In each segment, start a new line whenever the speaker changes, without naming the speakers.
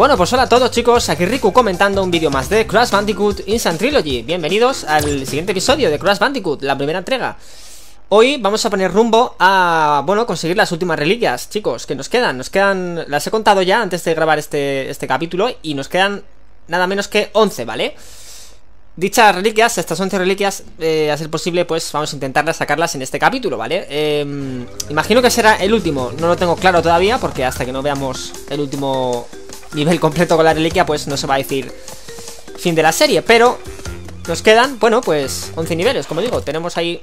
Bueno, pues hola a todos chicos, aquí Riku comentando un vídeo más de Crash Bandicoot Instant Trilogy. Bienvenidos al siguiente episodio de Crash Bandicoot, la primera entrega. Hoy vamos a poner rumbo a, bueno, conseguir las últimas reliquias, chicos, que nos quedan. Nos quedan, las he contado ya antes de grabar este, este capítulo Y nos quedan nada menos que 11, ¿vale? Dichas reliquias, estas 11 reliquias, eh, a ser posible, pues vamos a intentar sacarlas en este capítulo, ¿vale? Eh, imagino que será el último, no lo tengo claro todavía porque hasta que no veamos el último nivel completo con la reliquia, pues no se va a decir fin de la serie, pero nos quedan, bueno, pues 11 niveles, como digo, tenemos ahí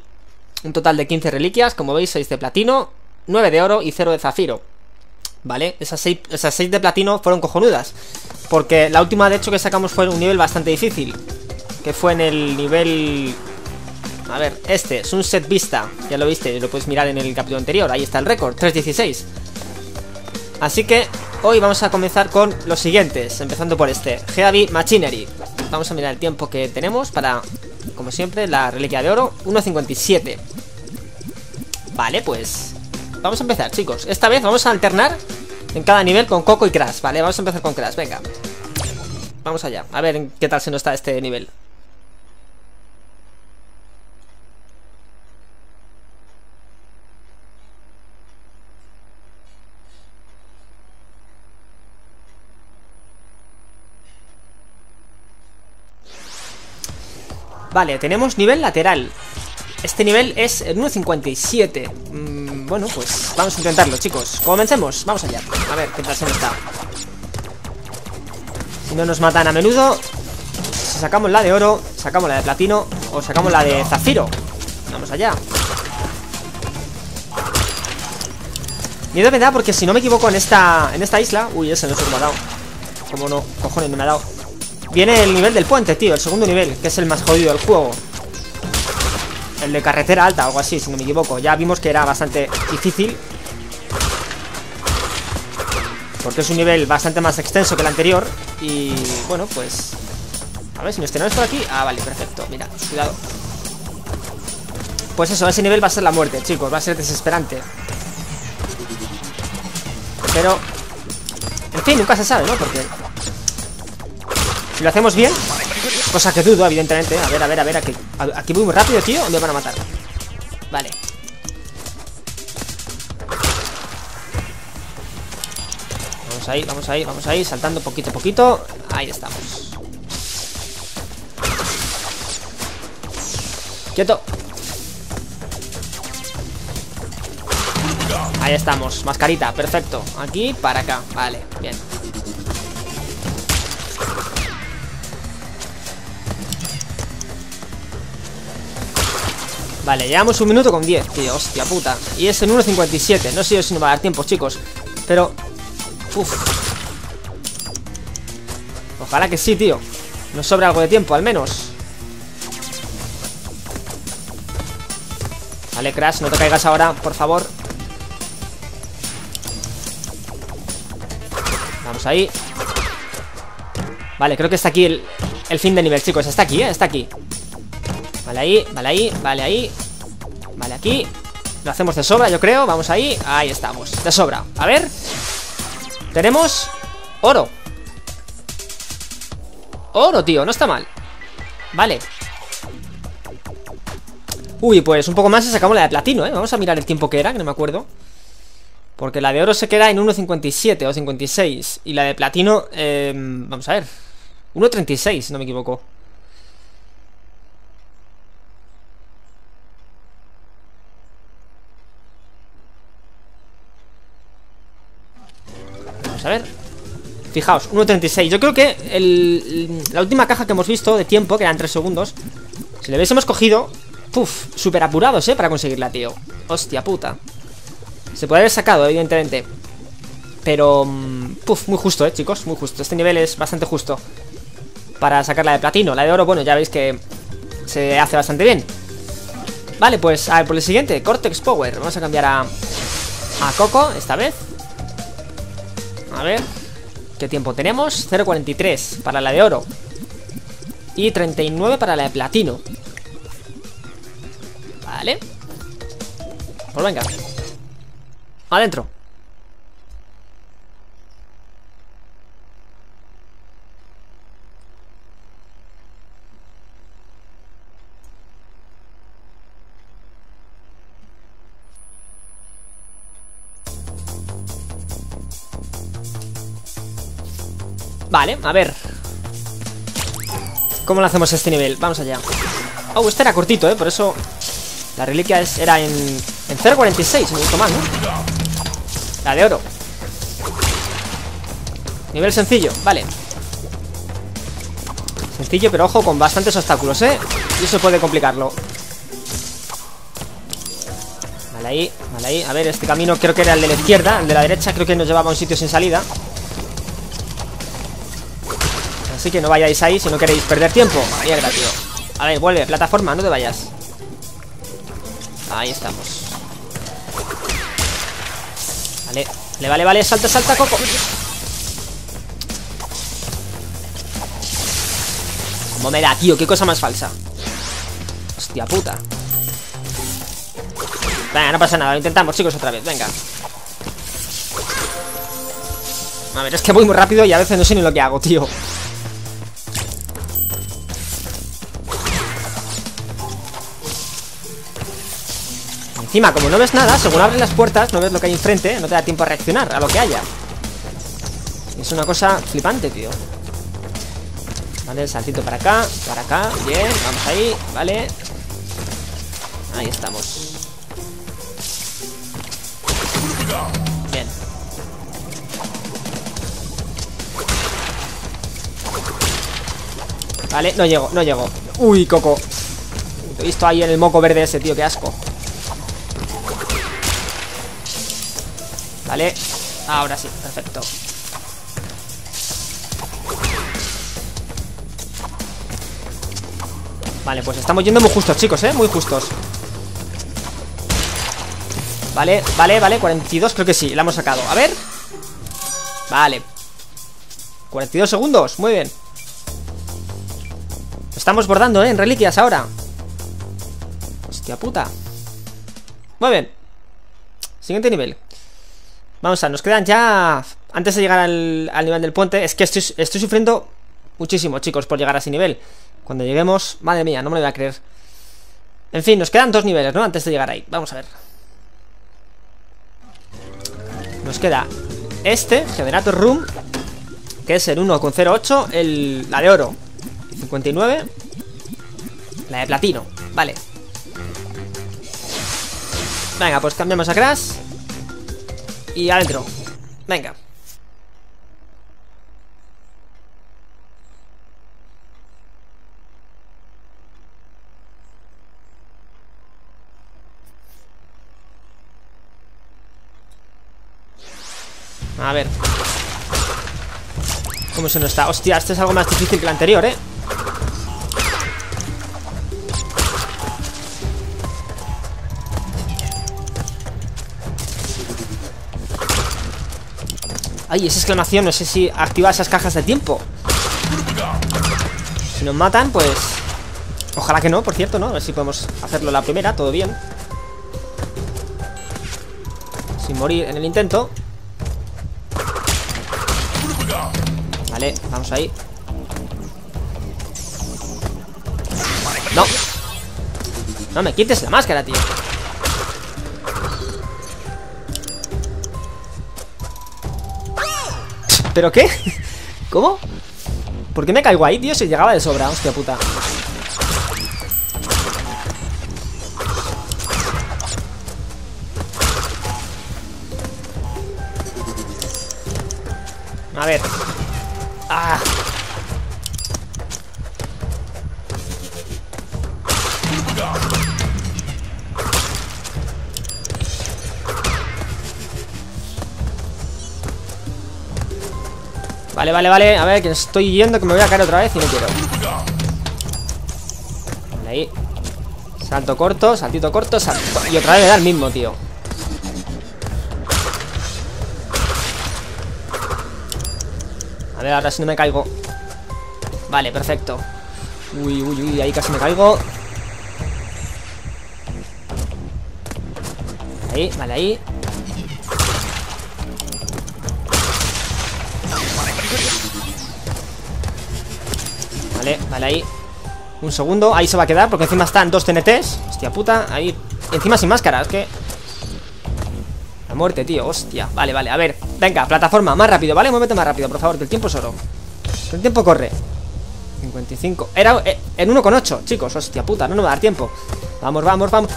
un total de 15 reliquias, como veis, 6 de platino, 9 de oro y 0 de zafiro. ¿Vale? Esas 6, esas 6 de platino fueron cojonudas Porque la última de hecho que sacamos fue un nivel bastante difícil Que fue en el nivel... A ver, este, Sunset Vista Ya lo viste, lo puedes mirar en el capítulo anterior Ahí está el récord, 3.16 Así que hoy vamos a comenzar con los siguientes Empezando por este, Heavy Machinery Vamos a mirar el tiempo que tenemos para, como siempre, la reliquia de oro 1.57 Vale, pues Vamos a empezar, chicos. Esta vez vamos a alternar en cada nivel con Coco y Crash Vale, vamos a empezar con Crash, venga. Vamos allá, a ver qué tal se nos está este nivel Vale, tenemos nivel lateral. Este nivel es el 1.57 mm, Bueno, pues vamos a intentarlo, chicos. Comencemos, vamos allá. A ver qué tal se nos está Si no nos matan a menudo Si sacamos la de oro Sacamos la de platino O sacamos la de zafiro. Vamos allá. Miedo me da porque si no me equivoco en esta en esta isla Uy, ese no se me ha dado Como no, cojones, no me ha dado Viene el nivel del puente, tío, el segundo nivel Que es el más jodido del juego. El de carretera alta, algo así, si no me equivoco. Ya vimos que era bastante difícil. Porque es un nivel bastante más extenso que el anterior. Y bueno, pues A ver si nos tenemos por aquí. Ah, vale, perfecto, mira, cuidado. Pues eso, ese nivel va a ser la muerte, chicos. Va a ser desesperante. Pero En fin, nunca se sabe, ¿no? Porque si lo hacemos bien Cosa que dudo, evidentemente. A ver, a ver, a ver Aquí, aquí voy muy rápido, tío ¿O me van a matar? Vale. Vamos ahí, vamos ahí, vamos ahí Saltando poquito a poquito. Ahí estamos. Quieto. Ahí estamos, mascarita, perfecto. Aquí para acá, vale, bien Vale, llevamos un minuto con 10, tío, hostia puta. Y es en 1.57, no sé si nos va a dar tiempo, chicos. Pero... Uf. Ojalá que sí, tío. Nos sobre algo de tiempo, al menos. Vale, Crash, no te caigas ahora, por favor. Vamos ahí. Vale, creo que está aquí el, el fin de nivel, chicos. Está aquí, ¿eh? Está aquí Vale ahí, vale ahí, vale ahí. Vale aquí. Lo hacemos de sobra yo creo, vamos ahí. Ahí estamos, de sobra, a ver. Tenemos oro. Oro, tío, no está mal. Vale. Uy, pues un poco más y sacamos la de platino, ¿eh? Vamos a mirar el tiempo que era, que no me acuerdo. Porque la de oro se queda en 1.57 o 56 Y la de platino, eh, vamos a ver. 1.36, no me equivoco a ver. Fijaos, 1.36 Yo creo que el, la última caja que hemos visto de tiempo, que eran 3 segundos Si le hubiésemos cogido Puf, súper apurados, eh, para conseguirla, tío. Hostia puta. Se puede haber sacado, evidentemente. Pero, mm, puf, muy justo, eh, chicos Muy justo, este nivel es bastante justo Para sacarla de platino, la de oro, bueno, ya veis que Se hace bastante bien. Vale, pues, a ver, por el siguiente Cortex Power, vamos a cambiar a A Coco, esta vez a ver ¿Qué tiempo tenemos? 0.43 para la de oro. Y 39 para la de platino. Vale. Pues venga. Adentro Vale, a ver ¿Cómo lo hacemos este nivel? Vamos allá Oh, este era cortito, ¿eh? Por eso La reliquia es, era en, en 0.46 Me gustó más, ¿no? La de oro Nivel sencillo, vale Sencillo, pero ojo, con bastantes obstáculos, ¿eh? Y eso puede complicarlo Vale ahí, vale ahí A ver, este camino creo que era el de la izquierda El de la derecha creo que nos llevaba a un sitio sin salida Así que no vayáis ahí si no queréis perder tiempo. Mierda, tío. A ver, vuelve, plataforma, no te vayas. Ahí estamos. Vale, vale, vale, vale Salta, salta, Coco. ¿Cómo me da, tío? ¿Qué cosa más falsa? Hostia puta. Venga, no pasa nada, lo intentamos, chicos, otra vez, venga. A ver, es que voy muy rápido y a veces no sé ni lo que hago, tío Como no ves nada, según abres las puertas, no ves lo que hay enfrente, no te da tiempo a reaccionar a lo que haya. Es una cosa flipante, tío. Vale, saltito para acá, para acá, bien, vamos ahí, vale. Ahí estamos. Bien. Vale, no llego, no llego. Uy, Coco. He visto ahí en el moco verde ese, tío, qué asco. Vale, ahora sí, perfecto. Vale, pues estamos yendo muy justos, chicos, ¿eh? Muy justos. Vale, vale, vale 42, creo que sí, la hemos sacado. A ver. Vale. 42 segundos, muy bien. Estamos bordando, ¿eh? En reliquias ahora. Hostia puta. Muy bien. Siguiente nivel Vamos a, nos quedan ya... Antes de llegar al, nivel del puente Es que estoy, estoy sufriendo muchísimo, chicos Por llegar a ese nivel. Cuando lleguemos... Madre mía, no me lo voy a creer. En fin, nos quedan dos niveles, ¿no? Antes de llegar ahí. Vamos a ver. Nos queda este, Generator Room Que es el 1.08 el, La de oro 59 La de platino, vale. Venga, pues cambiamos a Crash y adentro. Venga. A ver ¿Cómo se nos está? Hostia, este es algo más difícil que el anterior, ¿eh? Ay, esa exclamación, no sé si activa esas cajas de tiempo. Si nos matan, pues... Ojalá que no, por cierto, ¿no? A ver si podemos hacerlo la primera, todo bien. Sin morir en el intento. Vale, vamos ahí. No. No me quites la máscara, tío ¿Pero qué? ¿Cómo? ¿Por qué me caigo ahí, tío? Si llegaba de sobra, hostia puta A ver Vale, vale, vale. A ver, que estoy yendo Que me voy a caer otra vez y no quiero. Vale, ahí. Salto corto, saltito corto, Y otra vez me da el mismo, tío. A ver, ahora si no me caigo. Vale, perfecto. Uy, uy, uy, ahí casi me caigo. Ahí, vale, ahí Vale, vale, ahí. Un segundo, ahí se va a quedar Porque encima están dos TNTs Hostia puta, ahí. Encima sin máscara, es que. La muerte, tío, hostia. Vale, vale, a ver, venga, plataforma, más rápido, ¿vale? Muévete más rápido, por favor, que el tiempo es oro. ¿Qué tiempo corre? 55 Era eh, en 1,8, chicos Hostia puta, no nos va a dar tiempo. Vamos, vamos, vamos.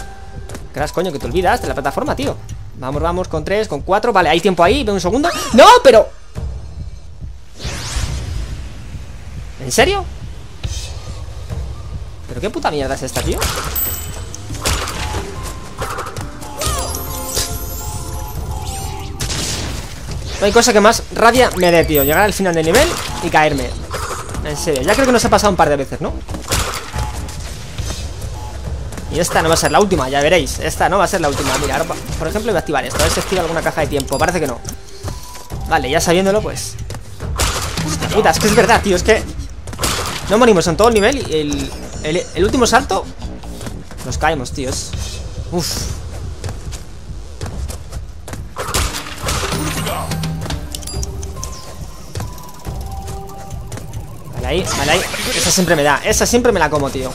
Crash, coño, que te olvidas de la plataforma, tío. Vamos, vamos, con 3, con 4 Vale, hay tiempo ahí, ven un segundo. ¡No, pero! ¿En serio? ¿Pero qué puta mierda es esta, tío? No hay cosa que más rabia me dé, tío Llegar al final del nivel y caerme. En serio, ya creo que nos ha pasado un par de veces, ¿no? Y esta no va a ser la última, ya veréis. Esta no va a ser la última. Mira, ahora, por ejemplo, voy a activar esto. A ver si activa alguna caja de tiempo. Parece que no. Vale, ya sabiéndolo, pues. Hostia puta, es que es verdad, tío. Es que no morimos en todo el nivel Y el, el, último salto Nos caemos, tíos Uf. Vale ahí, vale ahí. Esa siempre me da, esa siempre me la como, tío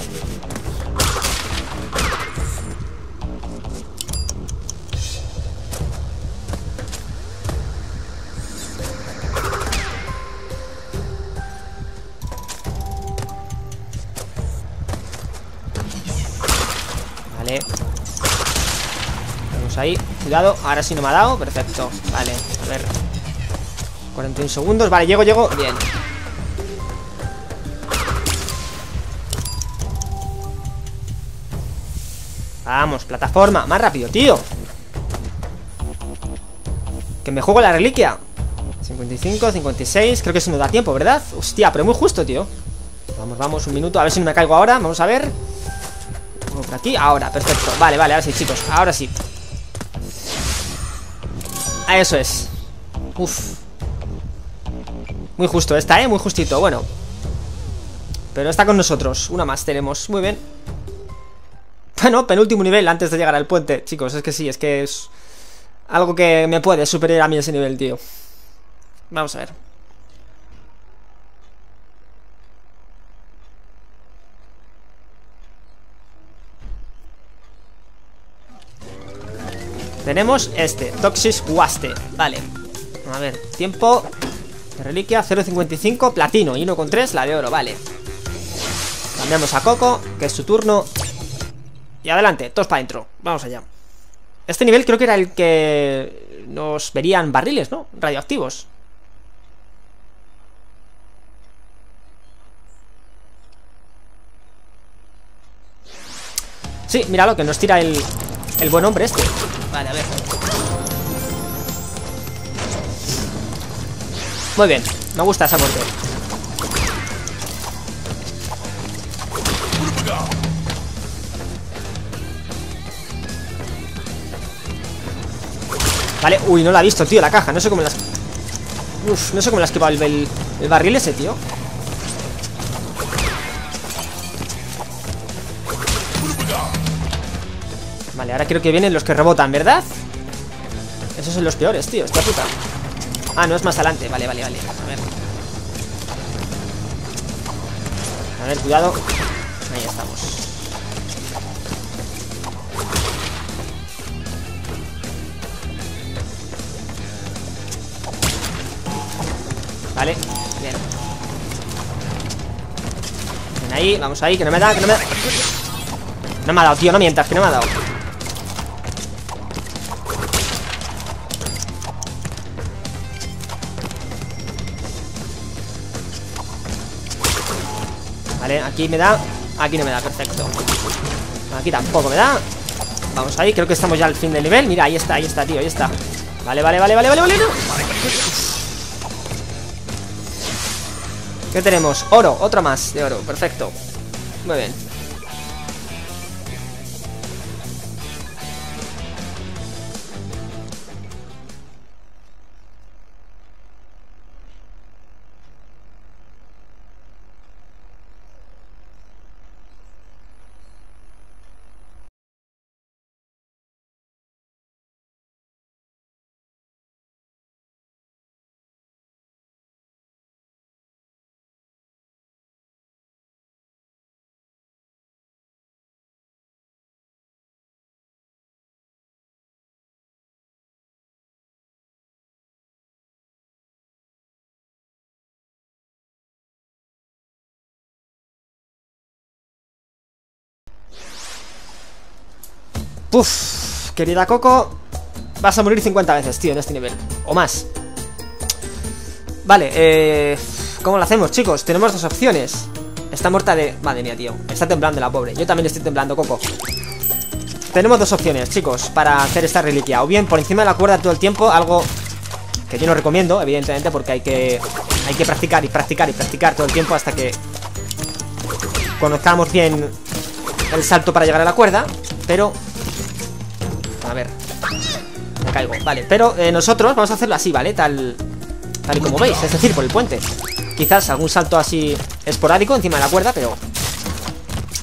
ahora sí no me ha dado. Perfecto, vale, a ver. 41 segundos, vale, llego, llego. Bien. Vamos, plataforma, más rápido, tío. Que me juego la reliquia. 55, 56 Creo que eso no da tiempo, ¿verdad? Hostia, pero muy justo, tío. Vamos, vamos, un minuto. A ver si no me caigo ahora. Vamos a ver. Por aquí, ahora, perfecto. Vale, vale, ahora sí, chicos. Ahora sí Ah, eso es. Uf. Muy justo esta, ¿eh? Muy justito, bueno. Pero está con nosotros Una más tenemos, muy bien. Bueno, penúltimo nivel antes de llegar al puente Chicos, es que sí, es que es Algo que me puede superar a mí ese nivel, tío. Vamos a ver Tenemos este, Toxic Waste Vale, a ver, tiempo de Reliquia 0.55, platino Y 1.3, la de oro, vale. Cambiamos a Coco, que es su turno. Y adelante, todos para adentro Vamos allá. Este nivel creo que era el que Nos verían barriles, ¿no? Radioactivos. Sí, míralo, que nos tira el, el buen hombre este. Vale, a ver. Muy bien, me gusta esa muerte. Vale, uy, no la ha visto, tío, la caja. No sé cómo las... Uf, no sé cómo las que el, el, el barril ese, tío Vale, ahora creo que vienen los que rebotan, ¿verdad? Esos son los peores, tío, esta puta. Ah, no, es más adelante, vale, vale, vale. A ver. A ver, cuidado. Ahí estamos. Vale, bien. Ven ahí, vamos ahí, que no me da, que no me da. No me ha dado, tío, no mientas, que no me ha dado Vale, aquí me da Aquí no me da, perfecto. Aquí tampoco me da. Vamos ahí, creo que estamos ya al fin del nivel. Mira, ahí está, ahí está, tío, ahí está. Vale, vale, vale, vale, vale, vale ¿Qué tenemos? Oro, otra más de oro, perfecto. Muy bien Puf, querida Coco Vas a morir 50 veces, tío, en este nivel O más. Vale, eh... ¿Cómo lo hacemos, chicos? Tenemos dos opciones. Está muerta de... Madre mía, tío Está temblando la pobre. Yo también estoy temblando, Coco. Tenemos dos opciones, chicos Para hacer esta reliquia. O bien por encima de la cuerda todo el tiempo Algo que yo no recomiendo, evidentemente Porque hay que... Hay que practicar y practicar y practicar todo el tiempo Hasta que... Conozcamos bien el salto para llegar a la cuerda. Pero... A ver. Me caigo, vale Pero eh, nosotros vamos a hacerlo así, ¿vale? Tal... Tal y como veis, es decir, por el puente. Quizás algún salto así esporádico encima de la cuerda, pero...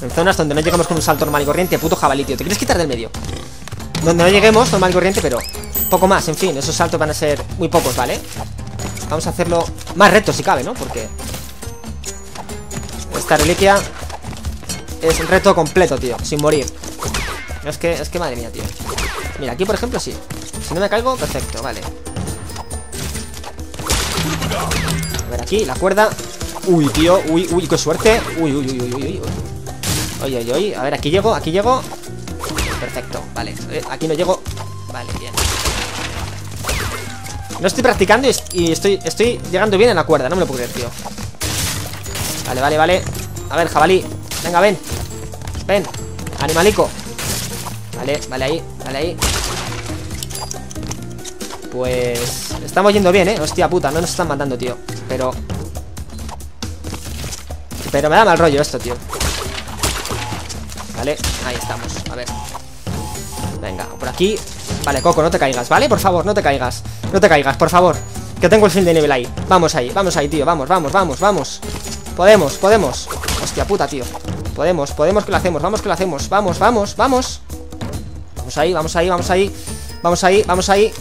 En zonas donde no lleguemos con un salto normal y corriente Puto jabalí, tío, te quieres quitar del medio Donde no lleguemos, normal y corriente, pero... Poco más, en fin, esos saltos van a ser muy pocos, ¿vale? Vamos a hacerlo más recto si cabe, ¿no? Porque... Esta reliquia es un reto completo, tío, sin morir. Es que, es que madre mía, tío Mira, aquí por ejemplo sí. Si no me caigo, perfecto, vale. A ver, aquí, la cuerda. Uy, tío, uy, uy, qué suerte. Uy, uy, uy, uy, uy, uy. Oye, oye, oye, a ver, aquí llego, aquí llego. Perfecto, vale. Eh, Aquí no llego, vale, bien. No estoy practicando y estoy, estoy llegando bien en la cuerda No me lo puedo creer, tío. Vale, vale, vale. A ver, jabalí. Venga, ven. Ven, animalico Vale, vale ahí, vale ahí. Pues... Estamos yendo bien, ¿eh? Hostia puta, no nos están matando, tío. Pero... Pero me da mal rollo esto, tío. Vale, ahí estamos A ver. Venga, por aquí. Vale, Coco, no te caigas, ¿vale? Por favor, no te caigas No te caigas, por favor. Que tengo el fin de nivel ahí. Vamos ahí, vamos ahí, tío Vamos, vamos, vamos, vamos. Podemos, podemos. Hostia puta, tío. Podemos, podemos que lo hacemos, vamos que lo hacemos Vamos, vamos, vamos Vamos ahí, vamos ahí, vamos ahí. Vamos ahí, vamos ahí.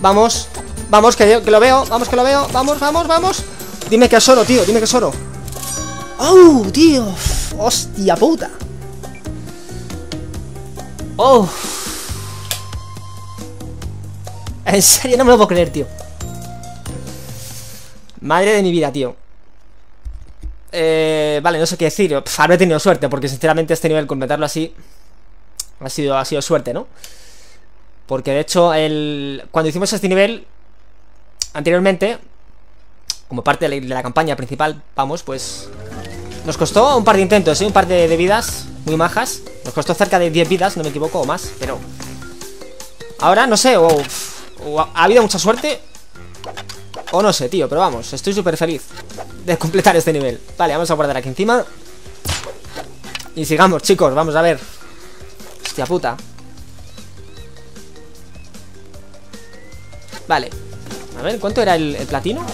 Vamos, vamos, que, que lo veo. Vamos que lo veo, vamos, vamos, vamos. Dime que es oro, tío, dime que es oro. ¡Oh, tío! ¡Hostia puta! ¡Oh! En serio, no me lo puedo creer, tío. Madre de mi vida, tío. Eh, vale, no sé qué decir. Pff, Habré tenido suerte, porque sinceramente este nivel Completarlo así ha sido, ha sido suerte, ¿no? Porque de hecho, el, cuando hicimos este nivel Anteriormente Como parte de la, de la campaña principal Vamos, pues Nos costó un par de intentos, ¿eh? Un par de, vidas muy majas Nos costó cerca de 10 vidas, no me equivoco, o más Pero Ahora, no sé, o ha habido mucha suerte o no sé, tío, pero vamos, estoy súper feliz de completar este nivel Vale, vamos a guardar aquí encima Y sigamos, chicos, vamos a ver Hostia puta. Vale. A ver, ¿cuánto era el, el platino?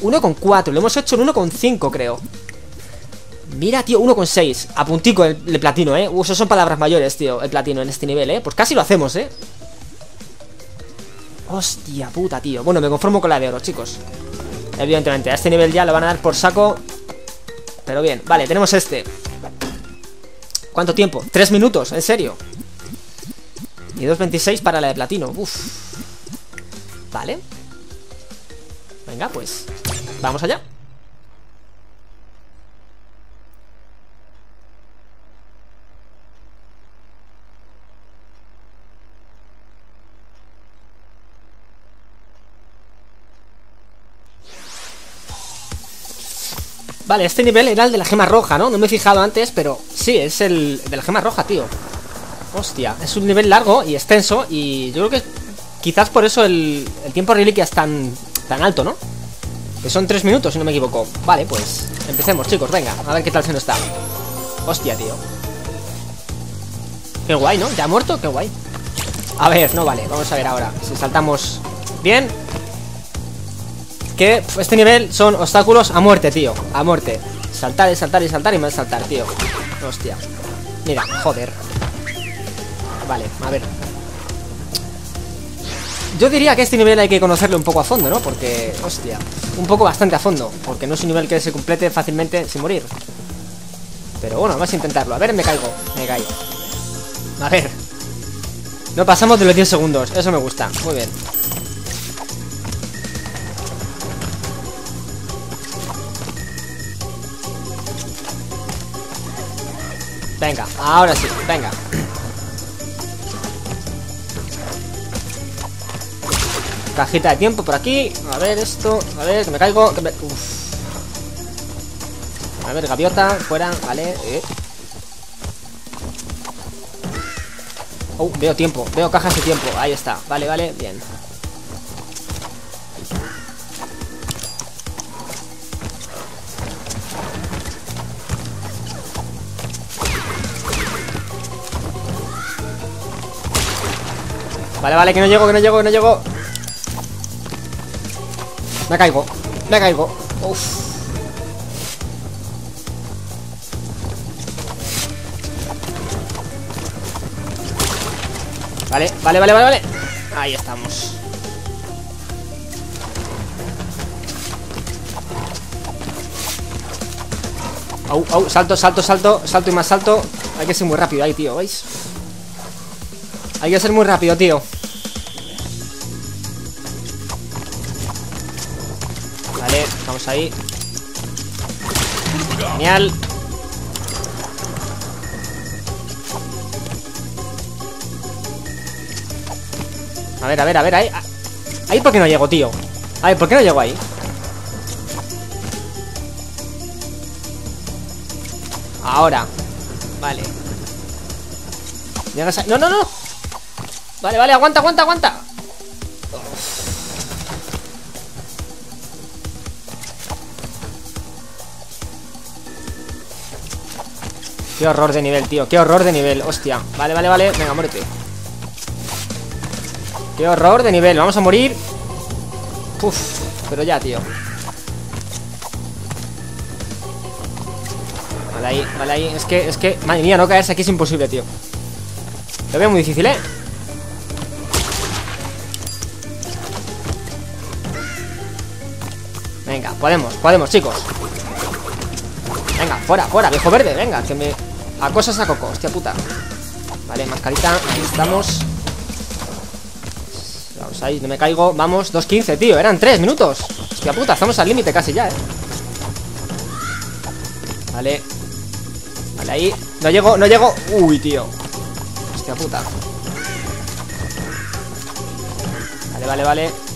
1,4, lo hemos hecho en 1,5 creo. Mira, tío, 1,6 A puntico el, el, platino, eh. Uh, Eso son palabras mayores, tío, el platino en este nivel, eh. Pues casi lo hacemos, eh. Hostia puta, tío. Bueno, me conformo con la de oro, chicos. Evidentemente, a este nivel ya lo van a dar por saco Pero bien, vale, tenemos este ¿Cuánto tiempo? ¿Tres minutos? ¿En serio? Y 2.26 para la de platino Vale Venga, pues Vamos allá Vale, este nivel era el de la gema roja, ¿no? No me he fijado antes, pero sí, es el de la gema roja, tío Hostia, es un nivel largo y extenso Y yo creo que quizás por eso el, el tiempo de reliquia es tan, tan alto, ¿no? Que son tres minutos, si no me equivoco Vale, pues empecemos, chicos, venga A ver qué tal se nos está Hostia, tío Qué guay, ¿no? ¿Ya ha muerto? Qué guay A ver, no vale, vamos a ver ahora Si saltamos bien que este nivel son obstáculos a muerte, tío. A muerte. Saltar y saltar y saltar y más saltar, tío. Hostia. Mira, joder. Vale, a ver. Yo diría que este nivel hay que conocerlo un poco a fondo, ¿no? Porque, hostia Un poco bastante a fondo. Porque no es un nivel que se complete fácilmente sin morir. Pero bueno, vamos a intentarlo. A ver, me caigo, me caigo. A ver. No pasamos de los 10 segundos, eso me gusta. Muy bien Venga, ahora sí, venga Cajita de tiempo por aquí A ver esto, a ver, que me caigo que. A ver, gaviota, fuera, vale eh. Oh, veo tiempo, veo cajas de tiempo Ahí está, vale, vale, bien Vale, vale, que no llego, que no llego, que no llego. Me caigo, me caigo. Vale, vale, vale, vale, vale. Ahí estamos. Au, au, salto, salto, salto Salto y más salto. Hay que ser muy rápido ahí, tío, ¿veis? Hay que ser muy rápido, tío. Vale, vamos ahí. Genial. A ver, a ver, a ver, ahí Ahí, ¿por qué no llego, tío? A ver, ¿por qué no llego ahí? Ahora. Vale. No, no, no Vale, vale, aguanta, aguanta, aguanta. Qué horror de nivel, tío Qué horror de nivel, hostia. Vale, vale, vale, venga, muérete Qué horror de nivel, vamos a morir. Uf, pero ya, tío. Vale ahí, vale ahí Es que, es que, madre mía, no caerse aquí es imposible, tío. Lo veo muy difícil, ¿eh? Podemos, podemos, chicos. Venga, fuera, fuera, viejo verde Venga, que me... A cosas a coco, hostia puta. Vale, mascarita, ahí estamos. Vamos ahí, no me caigo. Vamos, 2.15, tío, eran 3 minutos. Hostia puta, estamos al límite casi ya, eh. Vale. Vale, ahí. No llego, no llego. Uy, tío. Hostia puta. Vale, vale, vale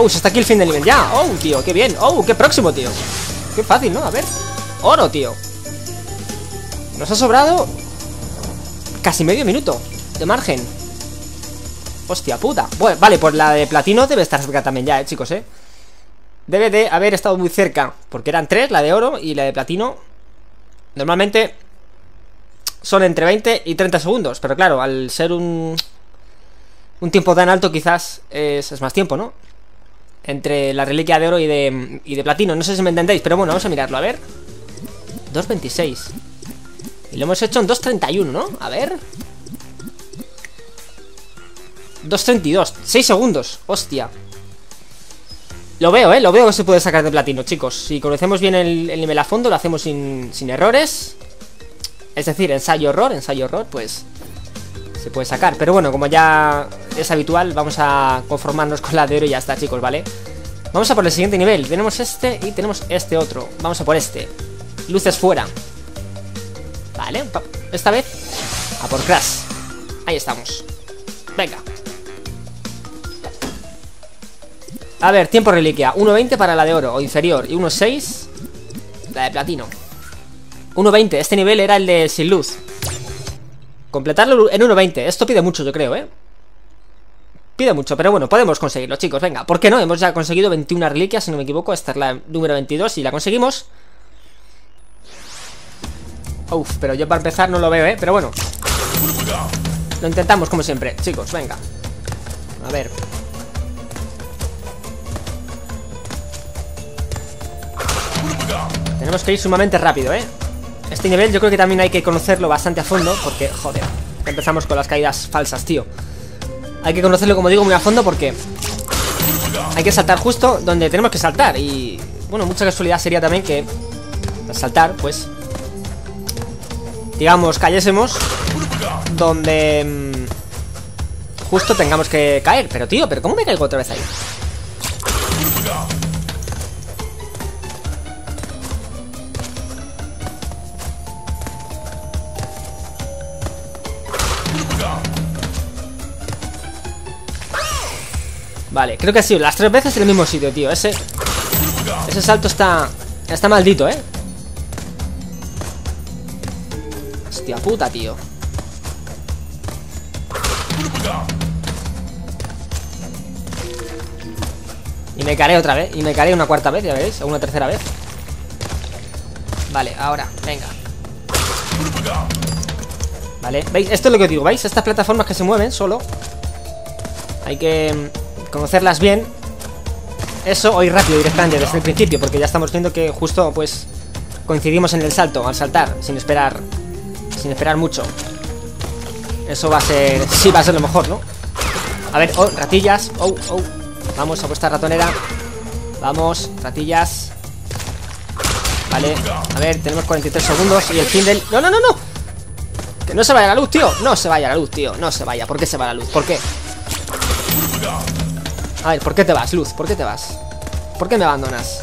Oh, se está aquí el fin del nivel ya. Oh, tío, qué bien. Oh, qué próximo, tío. Qué fácil, ¿no? A ver. Oro, tío. Nos ha sobrado Casi medio minuto De margen. Hostia puta. Bueno, Vale, pues la de platino debe estar cerca también ya, eh, chicos, eh. Debe de haber estado muy cerca Porque eran tres, la de oro y la de platino. Normalmente Son entre 20 y 30 segundos Pero claro, al ser un Un tiempo tan alto quizás es, es más tiempo, ¿no? Entre la reliquia de oro y de, y de platino. No sé si me entendéis, pero bueno, vamos a mirarlo, a ver. 2.26 Y lo hemos hecho en 2.31, ¿no? A ver. 2.32 6 segundos, hostia. Lo veo, ¿eh? Lo veo que se puede sacar de platino, chicos. Si conocemos bien el, el nivel a fondo Lo hacemos sin, sin errores. Es decir, ensayo-error, ensayo-error Pues se puede sacar. Pero bueno, como ya es habitual Vamos a conformarnos con la de oro y ya está, chicos, ¿vale? Vamos a por el siguiente nivel. Tenemos este y tenemos este otro. Vamos a por este. Luces fuera. Vale, esta vez A por Crash. Ahí estamos. Venga. A ver, tiempo reliquia. 1.20 para la de oro o inferior Y 1.6 La de platino. 1.20, este nivel era el de sin luz Completarlo en 1.20 Esto pide mucho, yo creo, ¿eh? Pide mucho, pero bueno, podemos conseguirlo, chicos Venga, ¿por qué no? Hemos ya conseguido 21 reliquias, si no me equivoco Esta es la número 22 y la conseguimos Uf, pero yo para empezar no lo veo, ¿eh? Pero bueno Lo intentamos como siempre, chicos, venga A ver Tenemos que ir sumamente rápido, ¿eh? Este nivel yo creo que también hay que conocerlo bastante a fondo Porque, joder, empezamos con las caídas falsas, tío. Hay que conocerlo, como digo, muy a fondo porque Hay que saltar justo donde tenemos que saltar. Y, bueno, mucha casualidad sería también que Al saltar, pues Digamos, cayésemos Donde mm, Justo tengamos que caer. Pero, tío, ¿pero cómo me caigo otra vez ahí? Vale, creo que ha sido las tres veces en el mismo sitio, tío Ese, ese salto está Está maldito, ¿eh? Hostia puta, tío Y me caeré otra vez Y me caeré una cuarta vez, ya veis O una tercera vez Vale, ahora, venga Vale, ¿veis? Esto es lo que os digo, ¿veis? Estas plataformas que se mueven solo Hay que conocerlas bien Eso o rápido directamente desde el principio Porque ya estamos viendo que justo, pues Coincidimos en el salto, al saltar Sin esperar Sin esperar mucho Eso va a ser... Sí, va a ser lo mejor, ¿no? A ver, oh, ratillas Oh, oh Vamos a vuestra ratonera Vamos, ratillas Vale, a ver, tenemos 43 segundos Y el fin del... ¡No, no, no, no! Que no se vaya la luz, tío No se vaya la luz, tío No se vaya ¿Por qué se va la luz? ¿Por qué? A ver, ¿por qué te vas, luz? ¿Por qué te vas? ¿Por qué me abandonas?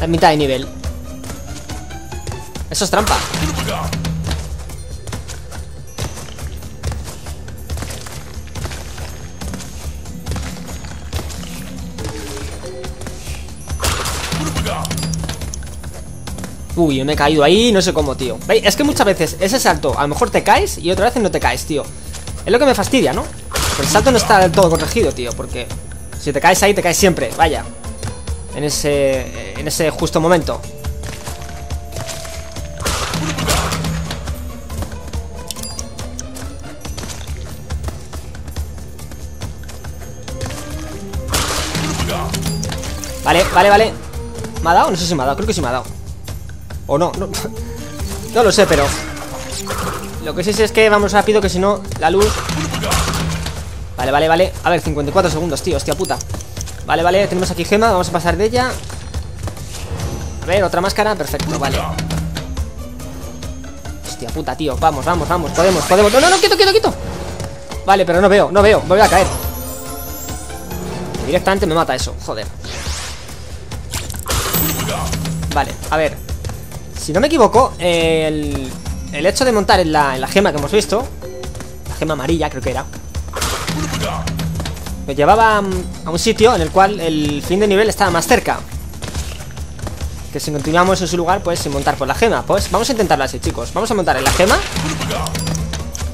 La mitad de nivel Eso es trampa Uy, me he caído ahí, no sé cómo, tío ¿Veis? Es que muchas veces ese salto A lo mejor te caes y otra vez no te caes, tío Es lo que me fastidia, ¿no? El salto no está del todo corregido, tío Porque si te caes ahí, te caes siempre Vaya. En ese, en ese justo momento. Vale, vale, vale. ¿Me ha dado? No sé si me ha dado, creo que sí me ha dado. O no, no, no lo sé, pero Lo que sí sé es que vamos rápido Que si no, la luz Vale, vale, vale, a ver, 54 segundos, tío Hostia puta. Vale, vale, tenemos aquí gema, vamos a pasar de ella. A ver, otra máscara, perfecto, vale. Hostia puta, tío, vamos, vamos, vamos Podemos, podemos, no, no, no, quieto, quieto, quieto. Vale, pero no veo, no veo, voy a caer. Directamente me mata eso, joder. Vale, a ver. Si no me equivoco, el, el hecho de montar en la, en la gema que hemos visto La gema amarilla creo que era Me llevaba a un sitio en el cual el fin de nivel estaba más cerca. Que si continuamos en su lugar, pues sin montar por la gema. Pues vamos a intentarlo así, chicos. Vamos a montar en la gema.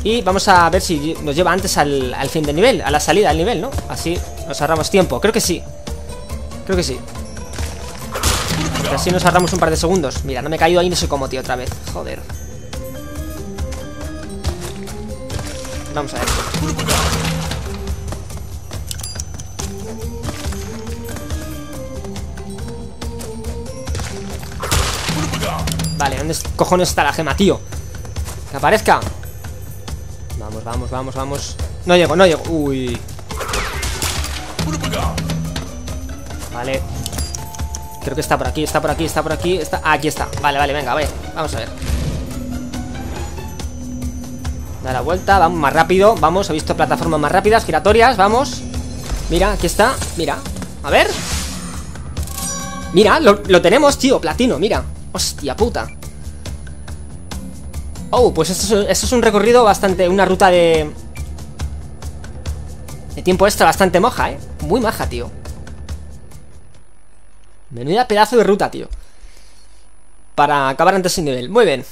Y vamos a ver si nos lleva antes al, fin de nivel A la salida del nivel, ¿no? Así nos ahorramos tiempo, creo que sí. Creo que sí. Así nos ahorramos un par de segundos. Mira, no me he caído ahí, no sé cómo, tío, otra vez. Joder. Vamos a ver Vale, ¿dónde cojones está la gema, tío? Que aparezca Vamos, vamos, vamos, vamos. No llego, no llego. Uy. Vale. Creo que está por aquí, está por aquí, está por aquí está... aquí está, vale, vale, venga, ver Vamos a ver. Da la vuelta, vamos más rápido Vamos, he visto plataformas más rápidas, giratorias Vamos, mira, aquí está Mira, a ver. Mira, lo, tenemos, tío, platino, mira Hostia puta. Oh, pues esto es, un recorrido bastante Una ruta de... De tiempo extra bastante moja, eh. Muy maja, tío. Menuda pedazo de ruta, tío. Para acabar antes el nivel. Muy bien.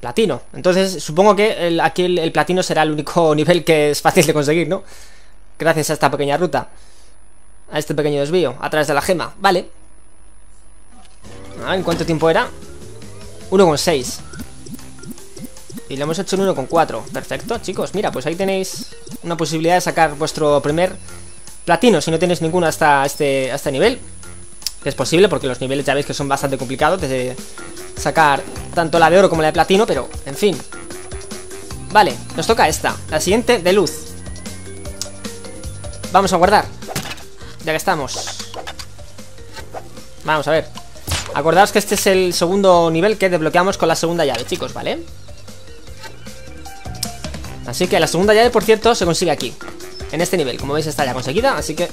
Platino. Entonces supongo que aquí el, platino será el único nivel que es fácil de conseguir, ¿no? Gracias a esta pequeña ruta. A este pequeño desvío A través de la gema. Vale ¿En cuánto tiempo era? 1,6 Y lo hemos hecho en 1,4 Perfecto, chicos Mira, pues ahí tenéis una posibilidad de sacar vuestro primer platino Si no tenéis ninguno hasta este, hasta este nivel es posible porque los niveles ya veis que son bastante complicados sacar tanto la de oro como la de platino, pero en fin. Vale, nos toca esta, la siguiente de luz. Vamos a guardar, ya que estamos. Vamos a ver. Acordaos que este es el segundo nivel que desbloqueamos con la segunda llave, chicos, ¿vale? Así que la segunda llave, por cierto, se consigue aquí En este nivel, como veis está ya conseguida Así que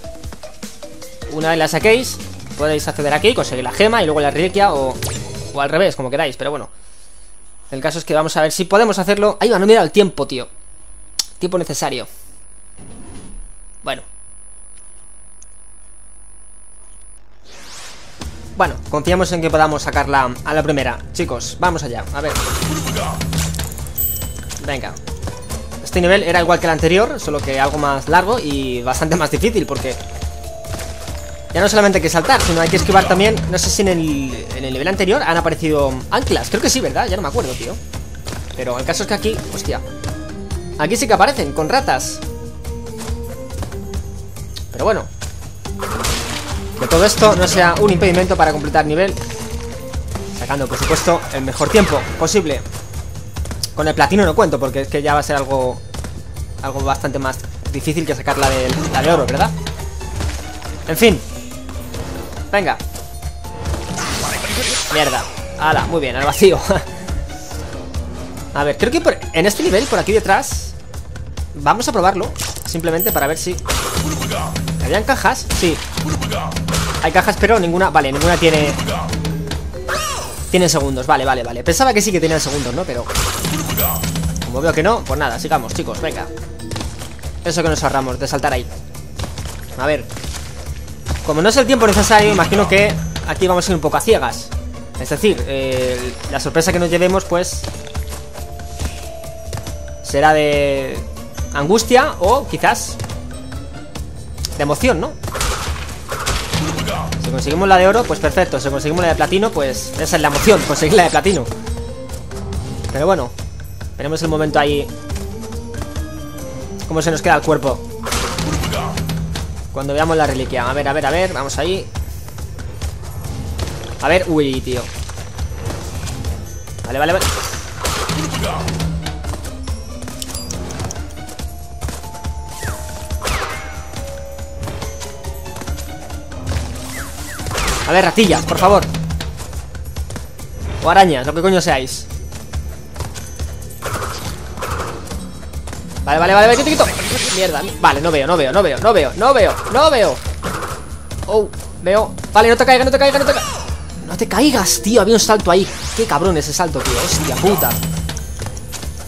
una vez la saquéis Podéis acceder aquí, conseguir la gema y luego la reliquia o, o al revés, como queráis, pero bueno. El caso es que vamos a ver si podemos hacerlo. Ahí va, no mira el tiempo, tío. Tiempo necesario. Bueno, bueno, confiamos en que podamos sacarla a la primera. Chicos, vamos allá, a ver. Venga. Este nivel era igual que el anterior Solo que algo más largo y bastante más difícil Porque ya no solamente hay que saltar, sino hay que esquivar también. No sé si en el, en el nivel anterior han aparecido anclas. Creo que sí, ¿verdad? Ya no me acuerdo, tío. Pero el caso es que aquí, hostia. Aquí sí que aparecen, con ratas. Pero bueno Que todo esto no sea un impedimento para completar nivel Sacando, por supuesto, el mejor tiempo posible. Con el platino no cuento Porque es que ya va a ser algo Algo bastante más difícil que sacar la de, la de oro, ¿verdad? En fin. Venga. Mierda. Hala, muy bien, al vacío. A ver, creo que en este nivel, por aquí detrás Vamos a probarlo Simplemente para ver si. ¿Habían cajas? Sí Hay cajas, pero ninguna... Vale, ninguna tiene... Tiene segundos, vale, vale, vale. Pensaba que sí que tenían segundos, ¿no? Pero... Como veo que no, pues nada, sigamos, chicos, venga. Eso que nos ahorramos, de saltar ahí. A ver. Como no es el tiempo necesario, imagino que Aquí vamos a ir un poco a ciegas. Es decir, eh, la sorpresa que nos llevemos, pues Será de angustia o quizás de emoción, ¿no? Conseguimos la de oro, pues perfecto. Si conseguimos la de platino, pues esa es la emoción, conseguir la de platino. Pero bueno, tenemos el momento ahí. Cómo se nos queda el cuerpo. Cuando veamos la reliquia. A ver, a ver, a ver, vamos ahí. A ver, uy, tío. Vale, vale, vale. Ver, ratillas, por favor. O arañas, lo que coño seáis. Vale, vale, vale, vale, quito, quito Mierda, vale, no veo, no veo, no veo, no veo, no veo, no veo. Oh, veo. Vale, no te caigas, no te caigas, no te caigas No te caigas, tío, había un salto ahí. Qué cabrón ese salto, tío, hostia puta.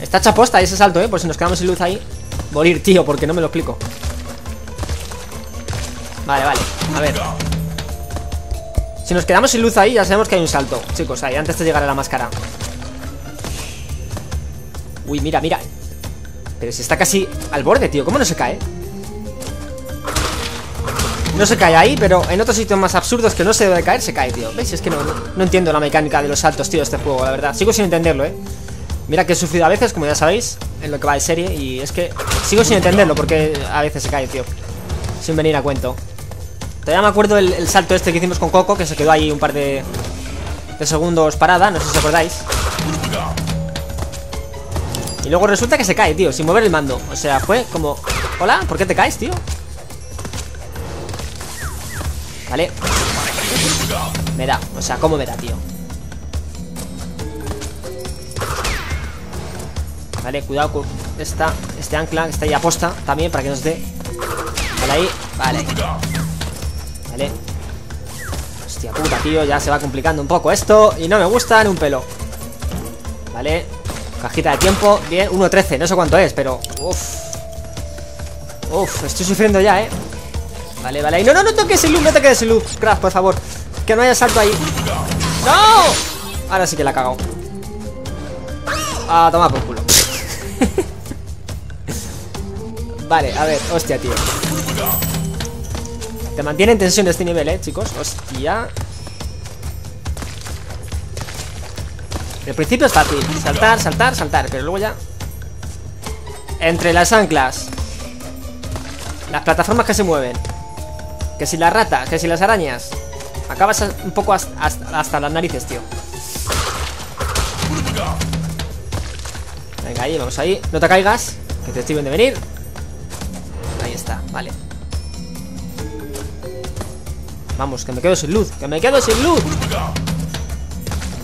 Está chaposta ese salto, eh Por si nos quedamos sin luz ahí. Morir, tío, porque no me lo explico. Vale, vale, a ver si nos quedamos sin luz ahí, ya sabemos que hay un salto. Chicos, ahí, antes de llegar a la máscara. Uy, mira, mira. Pero si está casi al borde, tío ¿Cómo no se cae? No se cae ahí, pero en otros sitios más absurdos que no se debe caer, se cae, tío. ¿Veis? Es que no, no, entiendo la mecánica de los saltos, tío, de este juego, la verdad. Sigo sin entenderlo, ¿eh? Mira que he sufrido a veces, como ya sabéis En lo que va de serie Y es que sigo sin entenderlo porque a veces se cae, tío. Sin venir a cuento Todavía me acuerdo el, salto este que hicimos con Coco Que se quedó ahí un par de, de segundos parada No sé si os acordáis. Y luego resulta que se cae, tío Sin mover el mando. O sea, fue como... Hola, ¿por qué te caes, tío? Vale. Me da, o sea, ¿cómo me da, tío? Vale, cuidado con esta, este ancla Que está ahí aposta también para que nos dé. Vale ahí, vale Hostia puta, tío, ya se va complicando un poco esto Y no me gusta ni un pelo. Vale Cajita de tiempo, bien, 1.13, no sé cuánto es, pero... Uf. Uf, estoy sufriendo ya, eh Vale, vale, no, no, no toques el luz, no toques el luz Craft, por favor, que no haya salto ahí. ¡No! Ahora sí que la ha cagado. Ah, toma por culo. Vale, a ver, hostia, tío te mantiene en tensión este nivel, eh, chicos. Hostia. El principio es fácil. Saltar, saltar, saltar Pero luego ya Entre las anclas Las plataformas que se mueven Que si la rata, que si las arañas Acabas un poco hasta, las narices, tío. Venga, ahí, vamos ahí. No te caigas, que te estoy de venir. Ahí está, vale Vamos, que me quedo sin luz Que me quedo sin luz.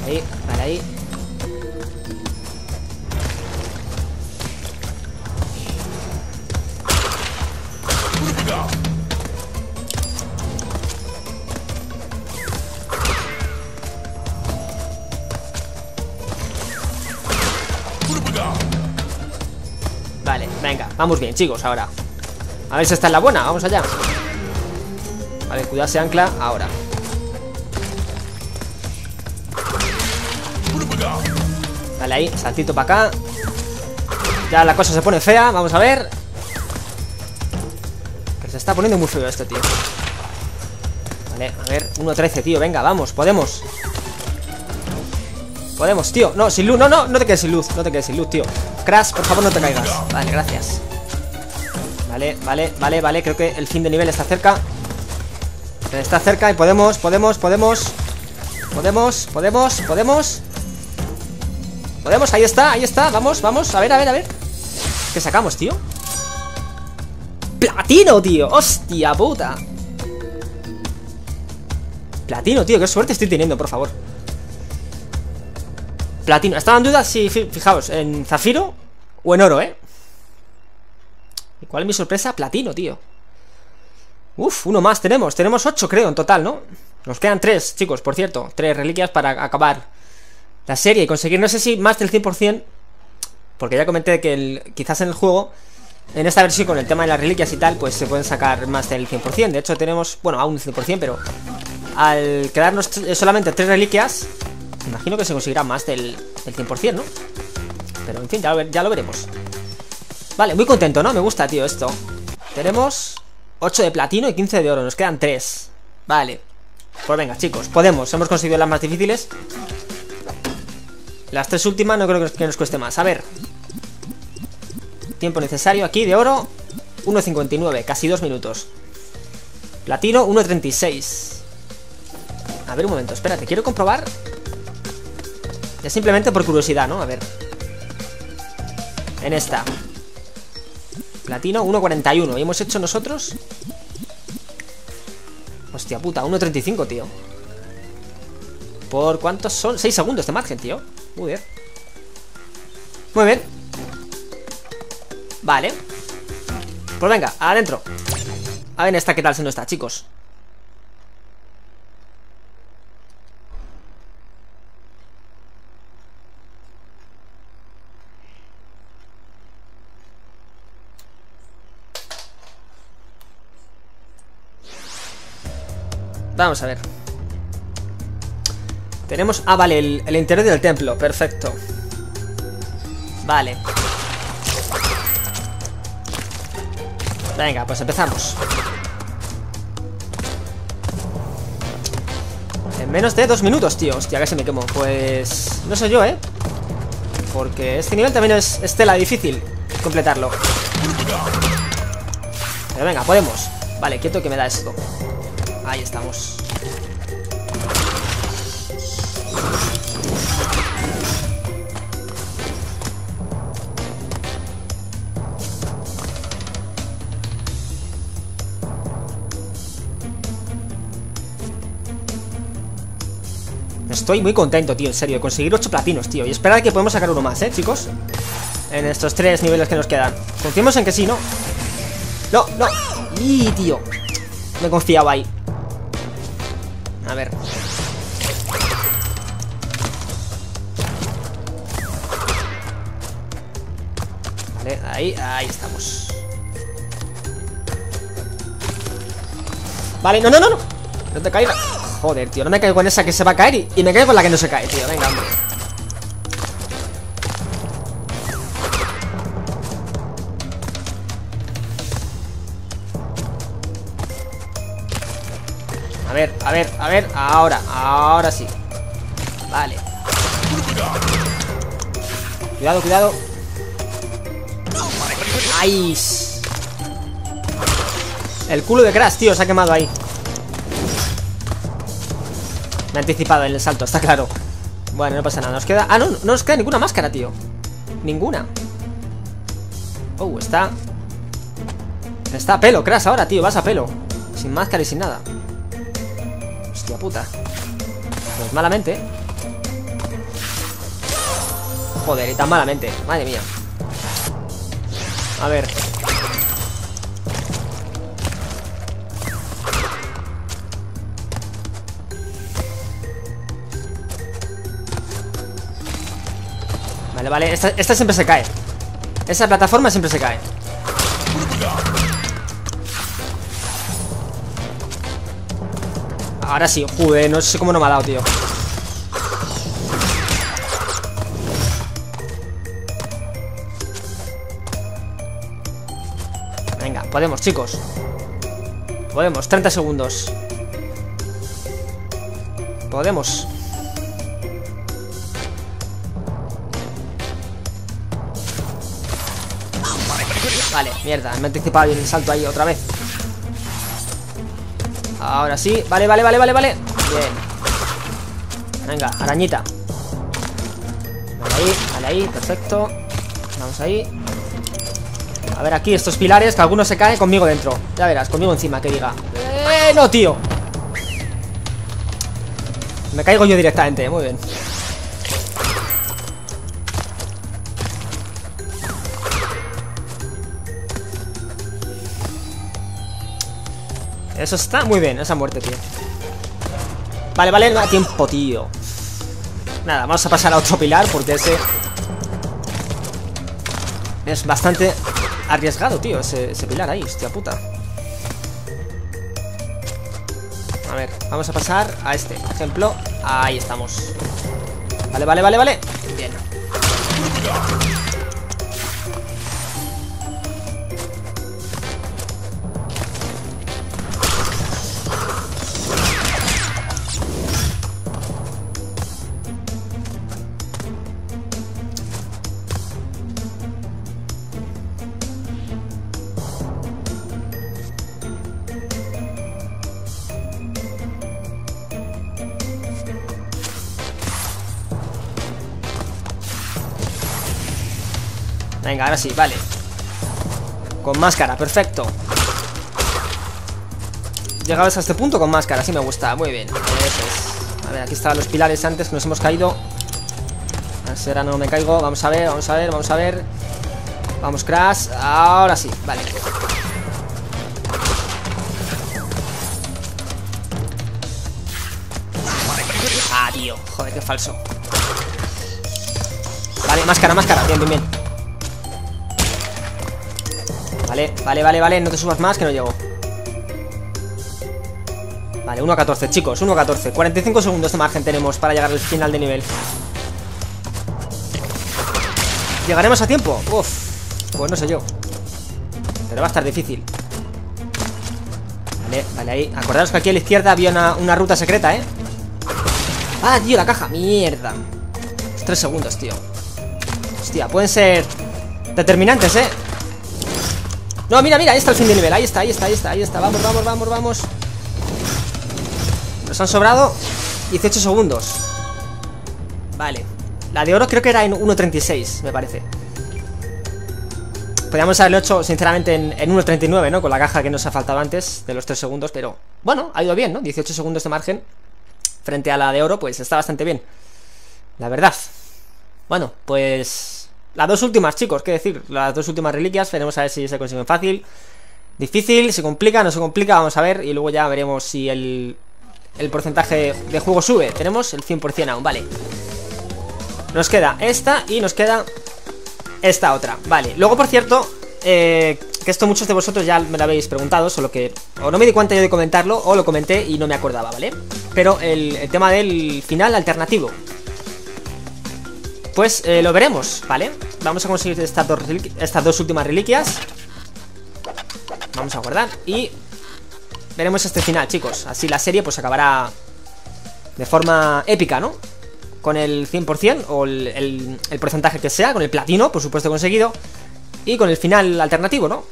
Ahí, vale, ahí. Vale, venga, vamos bien, chicos, ahora. A ver si esta es la buena, vamos allá Vale, cuidado, se ancla ahora. Dale ahí, saltito para acá. Ya la cosa se pone fea, vamos a ver. Que se está poniendo muy feo esto, tío. Vale, a ver, 1.13, tío, venga, vamos, podemos. Podemos, tío, no, sin luz, no, no, no te quedes sin luz No te quedes sin luz, tío. Crash, por favor, no te caigas. Vale, gracias. Vale, vale, vale, vale, creo que el fin de nivel está cerca Está cerca y podemos, podemos, podemos Podemos, podemos, podemos Podemos, ahí está, ahí está Vamos, vamos, a ver, a ver, a ver ¿Qué sacamos, tío? ¡Platino, tío! ¡Hostia puta! Platino, tío, qué suerte estoy teniendo, por favor Platino, estaba en duda si, fijaos, en zafiro o en oro, ¿eh? ¿Y cuál es mi sorpresa? Platino, tío Uf, uno más tenemos, tenemos ocho creo en total, ¿no? Nos quedan tres, chicos, por cierto Tres reliquias para acabar la serie y conseguir, no sé si más del 100% Porque ya comenté que quizás en el juego En esta versión con el tema de las reliquias y tal Pues se pueden sacar más del 100% De hecho tenemos, bueno, aún 100% pero Al quedarnos solamente tres reliquias Imagino que se conseguirá más del, 100%, ¿no? Pero en fin, ya lo veremos Vale, muy contento, ¿no? Me gusta, tío, esto Tenemos 8 de platino y 15 de oro Nos quedan 3 Vale. Pues venga, chicos, podemos. Hemos conseguido las más difíciles. Las tres últimas no creo que nos cueste más. A ver. Tiempo necesario aquí de oro. 1.59, casi 2 minutos. Platino 1.36 A ver un momento, espérate, quiero comprobar. Ya simplemente por curiosidad, ¿no? A ver. En esta Platino 1.41 ¿Y hemos hecho nosotros? Hostia puta, 1.35, tío. ¿Por cuántos son? 6 segundos de margen, tío. Muy bien. Muy bien. Vale. Pues venga, adentro. A ver esta qué tal se nos está, chicos Vamos a ver. Tenemos... Ah, vale, el, interior del templo Perfecto. Vale. Venga, pues empezamos. En menos de dos minutos, tío. Hostia, se me quemo Pues... No sé yo, ¿eh? Porque este nivel también es estela difícil Completarlo. Pero venga, podemos. Vale, quieto que me da esto Ahí estamos Estoy muy contento, tío, en serio, de conseguir 8 platinos, tío Y esperar que podemos sacar uno más, ¿eh, chicos? En estos tres niveles que nos quedan Confiemos en que sí, ¿no? No, no ¡Y, tío! Me confiaba ahí a ver. Vale, ahí, ahí estamos. Vale, no, no, no, no. No te caigas. Joder, tío, no me caigo con esa que se va a caer y, me caigo con la que no se cae, tío. Venga, hombre A ver, a ver, a ver Ahora, ahora sí. Vale. Cuidado, cuidado. ¡Ay! El culo de Crash, tío, se ha quemado ahí. Me ha anticipado en el salto, está claro. Bueno, no pasa nada, nos queda... Ah, no, no nos queda ninguna máscara, tío. Ninguna. Oh, está... Está a pelo, Crash, ahora, tío, vas a pelo. Sin máscara y sin nada Hostia puta. Pues malamente. Joder, y tan malamente. Madre mía. A ver. Vale, vale, esta, esta siempre se cae. Esa plataforma siempre se cae Ahora sí, joder, no sé cómo no me ha dado, tío. Venga, podemos, chicos. Podemos, 30 segundos. Podemos. Vale, mierda, me he anticipado bien el salto ahí otra vez. Ahora sí, vale, vale, vale, vale, vale. Bien. Venga, arañita. Vale ahí, vale ahí, perfecto. Vamos ahí. A ver aquí, estos pilares, que alguno se cae conmigo dentro. Ya verás, conmigo encima, que diga. ¡Eh, no, tío! Me caigo yo directamente, muy bien Eso está muy bien, esa muerte, tío. Vale, vale, no da tiempo, tío. Nada, vamos a pasar a otro pilar Porque ese Es bastante arriesgado, tío ese, pilar ahí, hostia puta. A ver, vamos a pasar a este. Por ejemplo, ahí estamos. Vale, vale, vale, vale. Bien Venga, ahora sí, vale. Con máscara, perfecto. Llegados a este punto con máscara, así me gusta, muy bien. A ver, aquí estaban los pilares antes que nos hemos caído. A si ahora no me caigo Vamos a ver, vamos a ver, vamos a ver. Vamos, Crash, ahora sí, vale. Ah, tío, joder, qué falso. Vale, máscara, máscara, bien, bien, bien Vale, vale, vale, vale, no te subas más que no llego. Vale, 1 a 14, chicos, 1 a 14 45 segundos de margen tenemos para llegar al final de nivel. ¿Llegaremos a tiempo? Uf, pues no sé yo. Pero va a estar difícil. Vale, vale, ahí. Acordaros que aquí a la izquierda había una, una ruta secreta, ¿eh? Ah, tío, la caja, mierda. 3 segundos, tío. Hostia, pueden ser determinantes, ¿eh? No, mira, mira, ahí está el fin de nivel Ahí está, ahí está, ahí está, ahí está. Vamos, vamos, vamos, vamos. Nos han sobrado 18 segundos. Vale. La de oro creo que era en 1.36, me parece. Podríamos haberlo hecho, sinceramente, en, en 1.39, ¿no? Con la caja que nos ha faltado antes De los 3 segundos, pero... Bueno, ha ido bien, ¿no? 18 segundos de margen Frente a la de oro, pues está bastante bien. La verdad. Bueno, pues... Las dos últimas, chicos, qué decir Las dos últimas reliquias, veremos a ver si se consiguen fácil. Difícil, se complica, no se complica Vamos a ver, y luego ya veremos si el, el porcentaje de juego sube. Tenemos el 100% aún, vale. Nos queda esta y nos queda esta otra Vale, luego por cierto eh, Que esto muchos de vosotros ya me lo habéis preguntado Solo que o no me di cuenta yo de comentarlo O lo comenté y no me acordaba, ¿vale? Pero el, el tema del final alternativo pues eh, lo veremos, ¿vale? Vamos a conseguir estas dos, últimas reliquias Vamos a guardar Y veremos este final, chicos Así la serie pues acabará de forma épica, ¿no? Con el 100% o el, el, porcentaje que sea Con el platino, por supuesto, conseguido Y con el final alternativo, ¿no?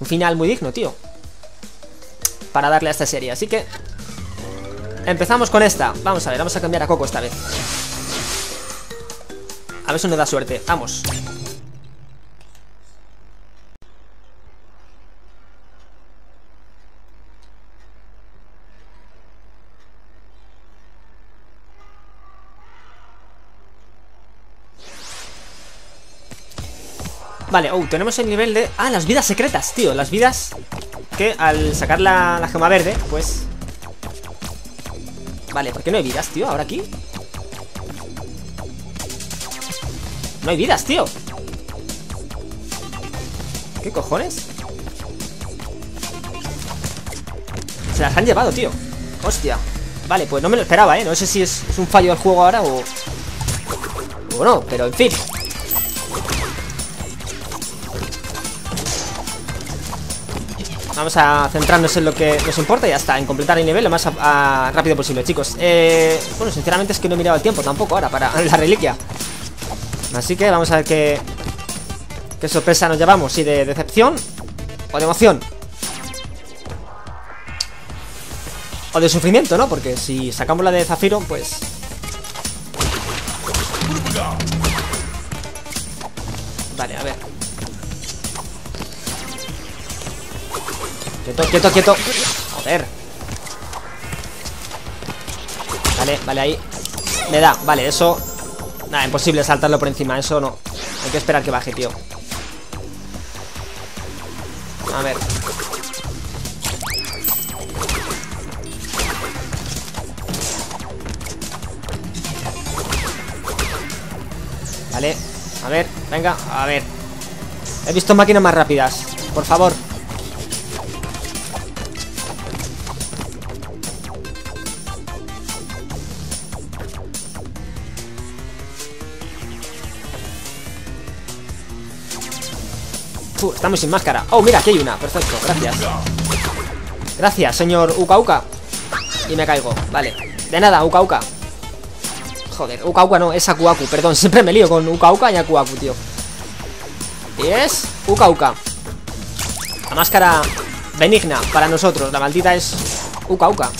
Un final muy digno, tío Para darle a esta serie Así que Empezamos con esta Vamos a ver, vamos a cambiar a Coco esta vez a ver si nos da suerte. Vamos. Vale, oh, tenemos el nivel de... Ah, las vidas secretas, tío Las vidas que al sacar la, la gema verde, pues... Vale, ¿por qué no hay vidas, tío? Ahora aquí No hay vidas, tío ¿Qué cojones? Se las han llevado, tío Hostia Vale, pues no me lo esperaba, ¿eh? No sé si es, un fallo del juego ahora o... O no, pero en fin Vamos a centrarnos en lo que nos importa y ya está, en completar el nivel lo más rápido posible, chicos. Eh, bueno, sinceramente es que no he mirado el tiempo tampoco ahora para la reliquia. Así que vamos a ver qué, qué sorpresa nos llevamos, si de decepción o de emoción. O de sufrimiento, ¿no? Porque si sacamos la de Zafiro, pues... Vale, a ver. Quieto, quieto, quieto. Joder. Vale, vale, ahí. Me da, vale, eso Nada, imposible saltarlo por encima, eso no. Hay que esperar que baje, tío. A ver. Vale, a ver, venga, a ver. He visto máquinas más rápidas Por favor estamos sin máscara. Oh, mira, aquí hay una, perfecto, gracias. Gracias, señor Uka Uka Y me caigo, vale. De nada, Uka Uka Joder, Uka Uka no, es Akuaku, perdón Siempre me lío con Uka Uka y Akuaku, tío. Y es Uka Uka La máscara benigna para nosotros. La maldita es Uka Uka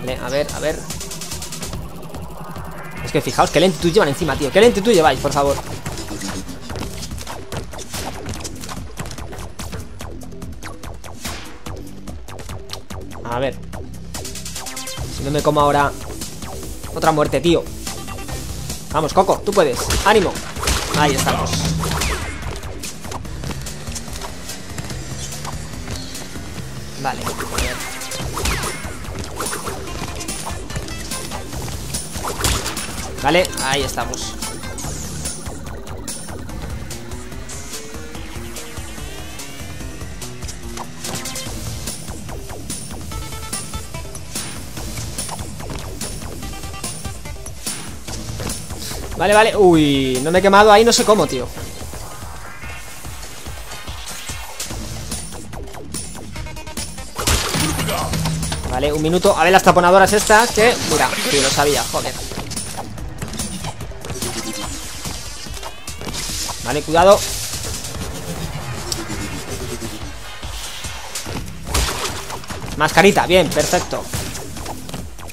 Vale, a ver, a ver. Es que fijaos qué lentitud llevan encima, tío. Qué lentitud lleváis, por favor no me como ahora Otra muerte, tío. Vamos, Coco, tú puedes. Ánimo. Ahí estamos. Vale, Vale, ahí estamos Vale, vale, uy, no me he quemado ahí, no sé cómo, tío. Vale, un minuto. A ver las taponadoras estas que... Mira, sí, lo sabía, joder. Vale, cuidado. Mascarita, bien, perfecto.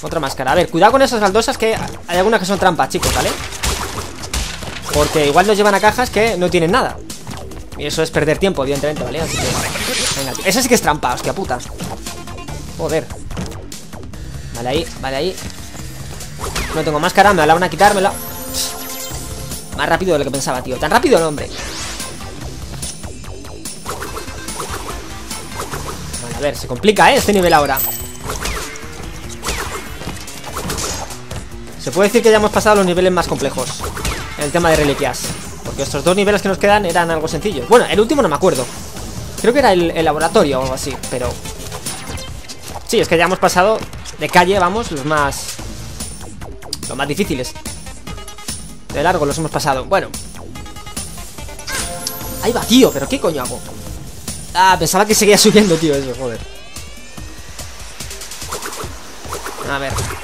Otra máscara, a ver, cuidado con esas baldosas Que hay algunas que son trampas, chicos, ¿vale? Porque igual nos llevan a cajas que no tienen nada. Y eso es perder tiempo, evidentemente, ¿vale? Así que... Venga, Esa sí que es trampa, hostia puta. Joder. Vale ahí, vale ahí. No tengo máscara, me la van a quitármela. Más rápido de lo que pensaba, tío. Tan rápido el hombre. Vale, a ver, se complica, ¿eh? Este nivel ahora. Se puede decir que ya hemos pasado los niveles más complejos el tema de reliquias. Porque estos dos niveles que nos quedan eran algo sencillos. Bueno, el último no me acuerdo. Creo que era el, laboratorio o algo así, pero... Sí, es que ya hemos pasado de calle, vamos, los más... Los más difíciles. De largo los hemos pasado. Bueno. Ahí va, tío, pero ¿qué coño hago? Ah, pensaba que seguía subiendo, tío, eso, joder. A ver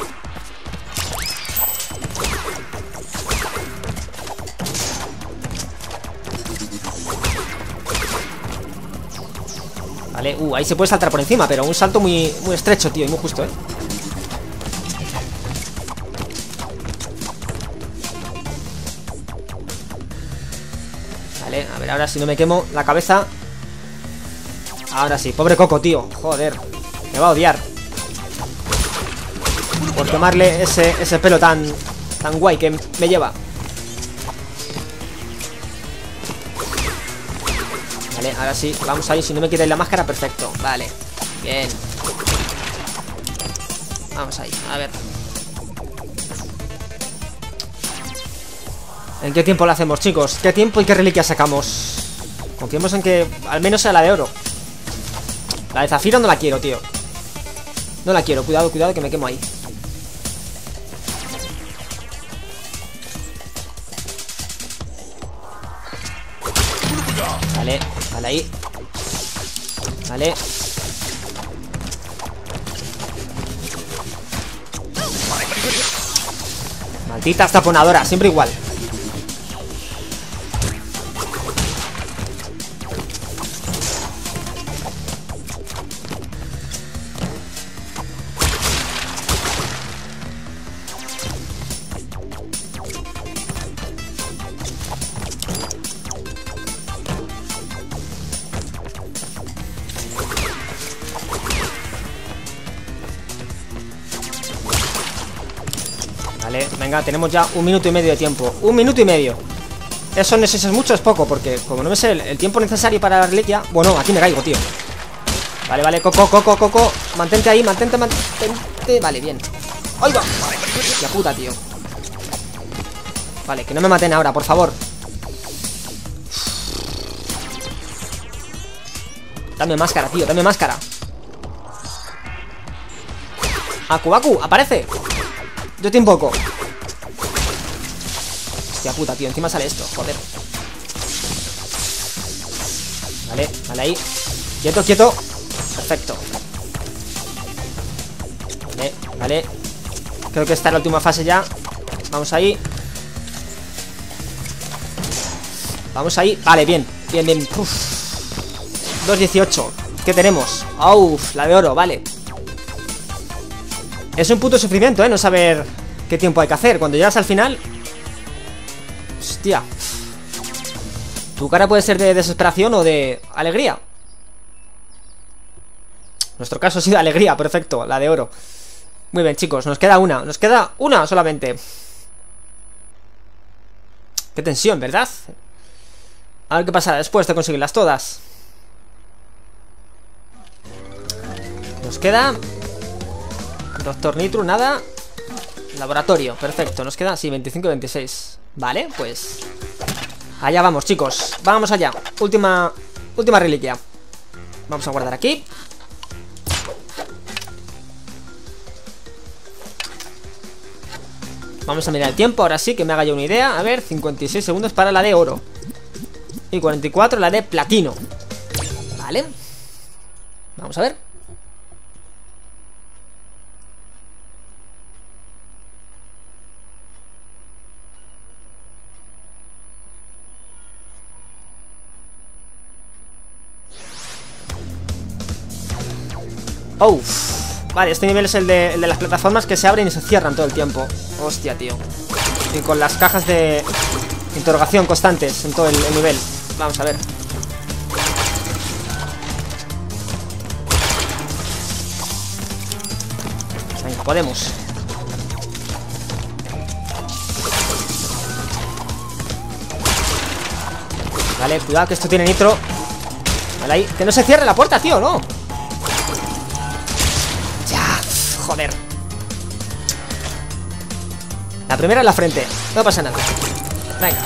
Uh, ahí se puede saltar por encima Pero un salto muy, muy estrecho, tío Y muy justo, ¿eh? Vale, a ver, ahora si no me quemo la cabeza. Ahora sí, pobre Coco, tío Joder, me va a odiar. Por quemarle ese, ese pelo tan, tan guay que me lleva ahora sí, vamos ahí Si no me quitáis la máscara, perfecto. Vale, bien. Vamos ahí, a ver. ¿En qué tiempo lo hacemos, chicos? ¿Qué tiempo y qué reliquia sacamos? Confiemos en que al menos sea la de oro. La de zafiro no la quiero, tío. No la quiero, cuidado, cuidado que me quemo ahí Ahí. Vale. Maldita taponadora, siempre igual tenemos ya un minuto y medio de tiempo. Un minuto y medio. Eso no sé si es mucho es poco, porque como no me sé el, tiempo necesario para la reliquia Bueno, aquí me caigo, tío. Vale, vale, coco, coco, coco. Mantente ahí, mantente, mantente. Vale, bien. ¡Ay, va! ¡Ya puta, tío! Vale, que no me maten ahora, por favor. Dame máscara, tío, dame máscara. Aku, Aku, aparece. Yo te invoco Hostia puta, tío, encima sale esto, joder. Vale, vale ahí. Quieto, quieto. Perfecto. Vale, vale. Creo que esta es la última fase ya. Vamos ahí. Vamos ahí, vale, bien Bien, bien, 2.18 ¿Qué tenemos? Uf, la de oro, vale. Es un puto sufrimiento, ¿eh? No saber qué tiempo hay que hacer. Cuando llegas al final... Hostia. Tu cara puede ser de desesperación o de alegría. Nuestro caso ha sido alegría, perfecto, la de oro. Muy bien, chicos, nos queda una. Nos queda una solamente. Qué tensión, ¿verdad? A ver qué pasa después de conseguirlas todas. Nos queda Doctor Nitro, nada Laboratorio, perfecto, nos queda, sí, 25 y 26 Vale, pues Allá vamos, chicos, vamos allá. Última, última reliquia. Vamos a guardar aquí. Vamos a mirar el tiempo, ahora sí, que me haga yo una idea. A ver, 56 segundos para la de oro. Y 44 la de platino. Vale. Vamos a ver Oh, vale, este nivel es el de, las plataformas que se abren y se cierran todo el tiempo. Hostia, tío. Y con las cajas de interrogación constantes en todo el, nivel. Vamos a ver. Venga, podemos. Vale, cuidado que esto tiene nitro. Vale, ahí. Que no se cierre la puerta, tío, no Joder. La primera en la frente. No pasa nada. Venga.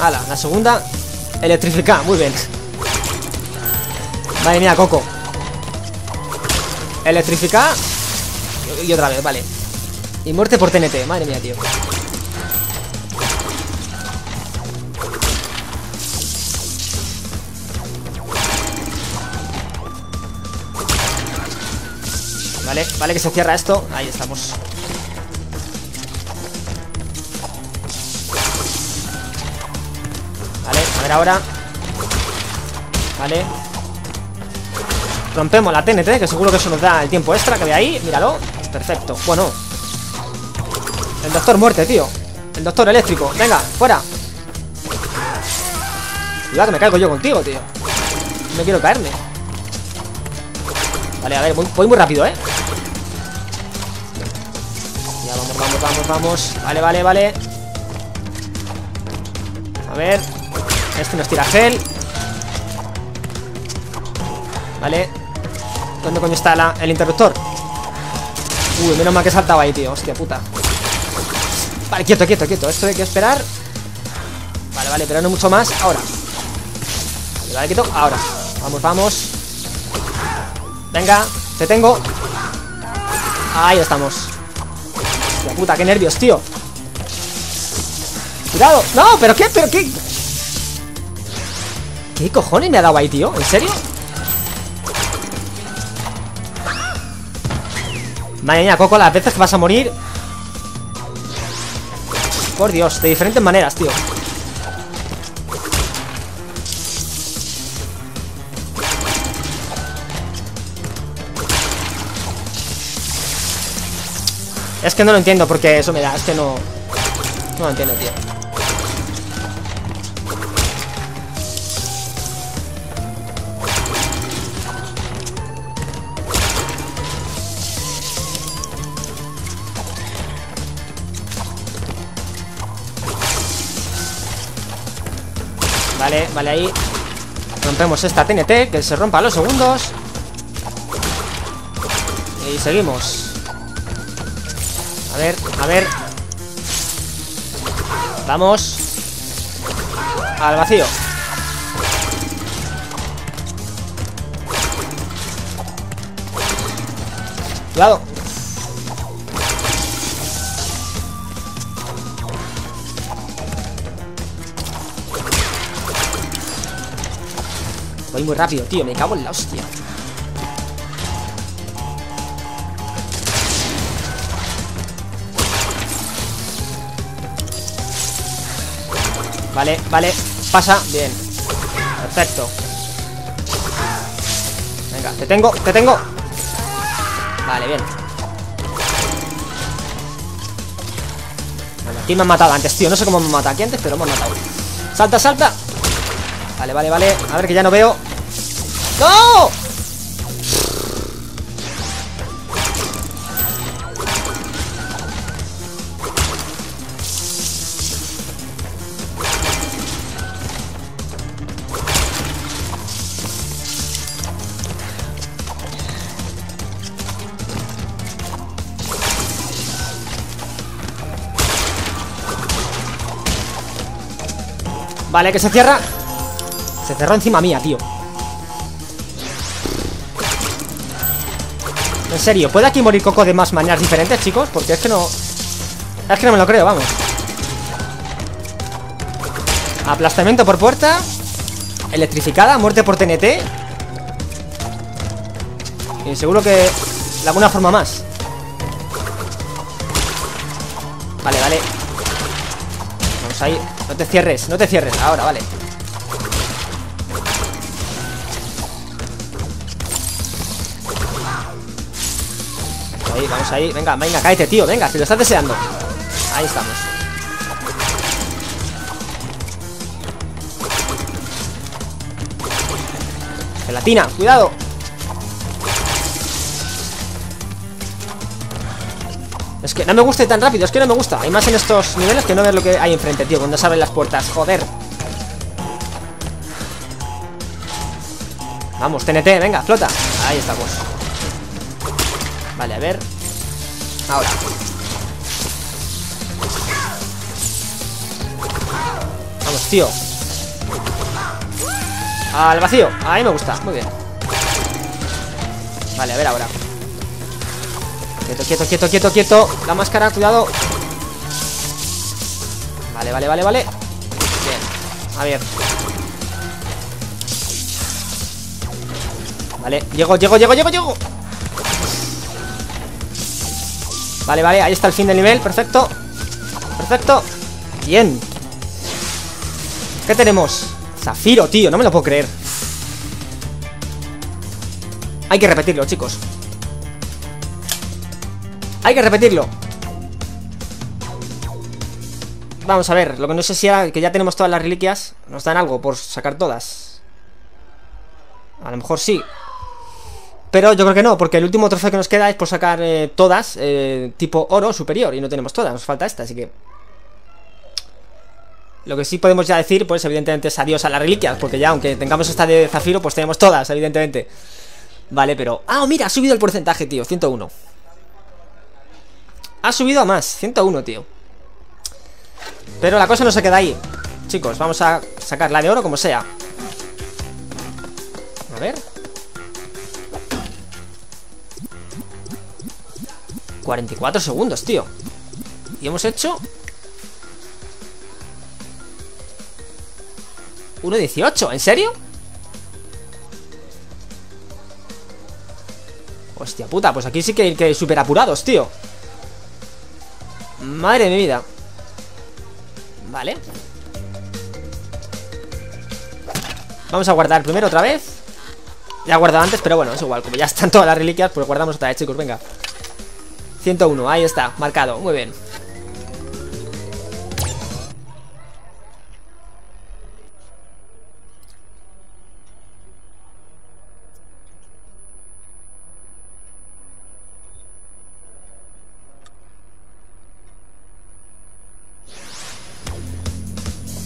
Hala, la segunda Electrifica, muy bien. Vale, mía, Coco. Electrifica. Y otra vez, vale. Y muerte por TNT, madre mía, tío Vale, vale que se cierra esto. Ahí estamos. Vale, a ver ahora. Vale. Rompemos la TNT, que seguro que eso nos da el tiempo extra que ve ahí, míralo Perfecto, bueno. El doctor muerte, tío. El doctor eléctrico, venga, fuera. Cuidado que me caigo yo contigo, tío. No quiero caerme. Vale, a ver, voy muy rápido, ¿eh? Vamos, vamos, Vale, vale, vale. A ver. Este nos tira gel. Vale. ¿Dónde coño está el interruptor? Uy, menos mal que saltaba ahí, tío. Hostia puta. Vale, quieto, quieto, quieto. Esto hay que esperar. Vale, vale, pero no mucho más. Ahora. Vale, quieto, ahora. Vamos, vamos. Venga, te tengo. Ahí estamos puta, qué nervios, tío Cuidado. No, pero qué, pero qué. ¿Qué cojones me ha dado ahí, tío? ¿En serio? Madre mía, Coco, las veces que vas a morir Por Dios, de diferentes maneras, tío Es que no lo entiendo porque eso me da, es que no... No lo entiendo, tío. Vale, vale, ahí. Rompemos esta TNT, que se rompa a los segundos. Y seguimos a ver, Vamos. Al vacío. Cuidado. Voy muy rápido, tío, me cago en la hostia Vale, vale, pasa, bien. Perfecto. Venga, te tengo, te tengo. Vale, bien. Bueno, aquí me han matado antes, tío. No sé cómo me han matado aquí antes, pero han matado. Salta, salta. Vale, vale, vale. A ver que ya no veo. ¡No! Vale, que se cierra. Se cerró encima mía, tío. En serio, ¿puede aquí morir Coco de más maneras diferentes, chicos? Porque es que no... Es que no me lo creo, vamos. Aplastamiento por puerta. Electrificada, muerte por TNT Y seguro que... De alguna forma más. Vale, vale. Vamos ahí No te cierres, no te cierres. Ahora, vale. Ahí, vamos ahí. Venga, venga, cállate, tío. Venga, si lo estás deseando. Ahí estamos. Gelatina, cuidado no me gusta ir tan rápido, es que no me gusta. Hay más en estos niveles que no ver lo que hay enfrente, tío Cuando se abren las puertas, joder. Vamos, TNT, venga, flota. Ahí estamos. Vale, a ver. Ahora. Vamos, tío. Al vacío, ahí me gusta, muy bien. Vale, a ver ahora Quieto, quieto, quieto, quieto, quieto. La máscara, cuidado. Vale, vale, vale, vale. Bien, a ver. Vale, llego, llego, llego, llego, llego. Vale, vale, ahí está el fin del nivel, perfecto. Perfecto. Bien. ¿Qué tenemos? Zafiro, tío, no me lo puedo creer. Hay que repetirlo, chicos Hay que repetirlo Vamos a ver, lo que no sé si era que ya tenemos todas las reliquias Nos dan algo por sacar todas A lo mejor sí pero yo creo que no, porque el último trofeo que nos queda es por sacar eh, todas, eh, tipo oro superior, y no tenemos todas, nos falta esta, así que... Lo que sí podemos ya decir, pues evidentemente es adiós a las reliquias, porque ya aunque tengamos esta de zafiro, pues tenemos todas, evidentemente. Vale, pero... Ah, mira, ha subido el porcentaje, tío, 101. Ha subido a más, 101, tío. Pero la cosa no se queda ahí. Chicos, vamos a sacar la de oro como sea. A ver... 44 segundos, tío Y hemos hecho 1.18, ¿en serio? Hostia puta, pues aquí sí que hay que ir súper apurados, tío Madre de mi vida. Vale. Vamos a guardar primero otra vez. Ya he guardado antes, pero bueno, es igual. Como ya están todas las reliquias, pues guardamos otra vez, chicos, venga. 101, ahí está, marcado, muy bien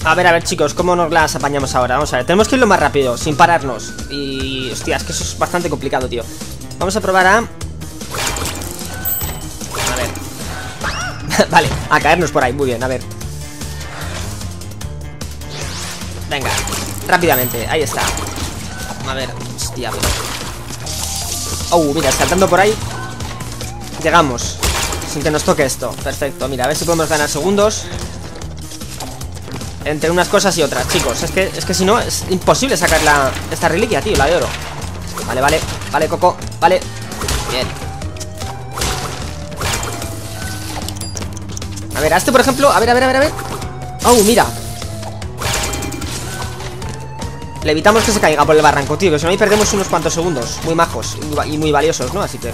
A ver, a ver, chicos, ¿cómo nos las apañamos ahora? Vamos a ver, tenemos que ir lo más rápido, sin pararnos. Y, hostia, es que eso es bastante complicado, tío. Vamos a probar a... A ver. Vale, a caernos por ahí, muy bien, a ver. Venga, rápidamente, ahí está. A ver, hostia, pero... Oh, mira, saltando por ahí. Llegamos Sin que nos toque esto, perfecto Mira, a ver si podemos ganar segundos entre unas cosas y otras, chicos Es que, es que si no, es imposible sacar la, esta reliquia, tío, la de oro. Vale, vale, vale, Coco, vale. Bien. A ver, a este, por ejemplo, a ver, a ver, a ver, a ver. Oh, mira. Le evitamos que se caiga por el barranco, tío Que si no ahí perdemos unos cuantos segundos. Muy majos y muy valiosos, ¿no? Así que...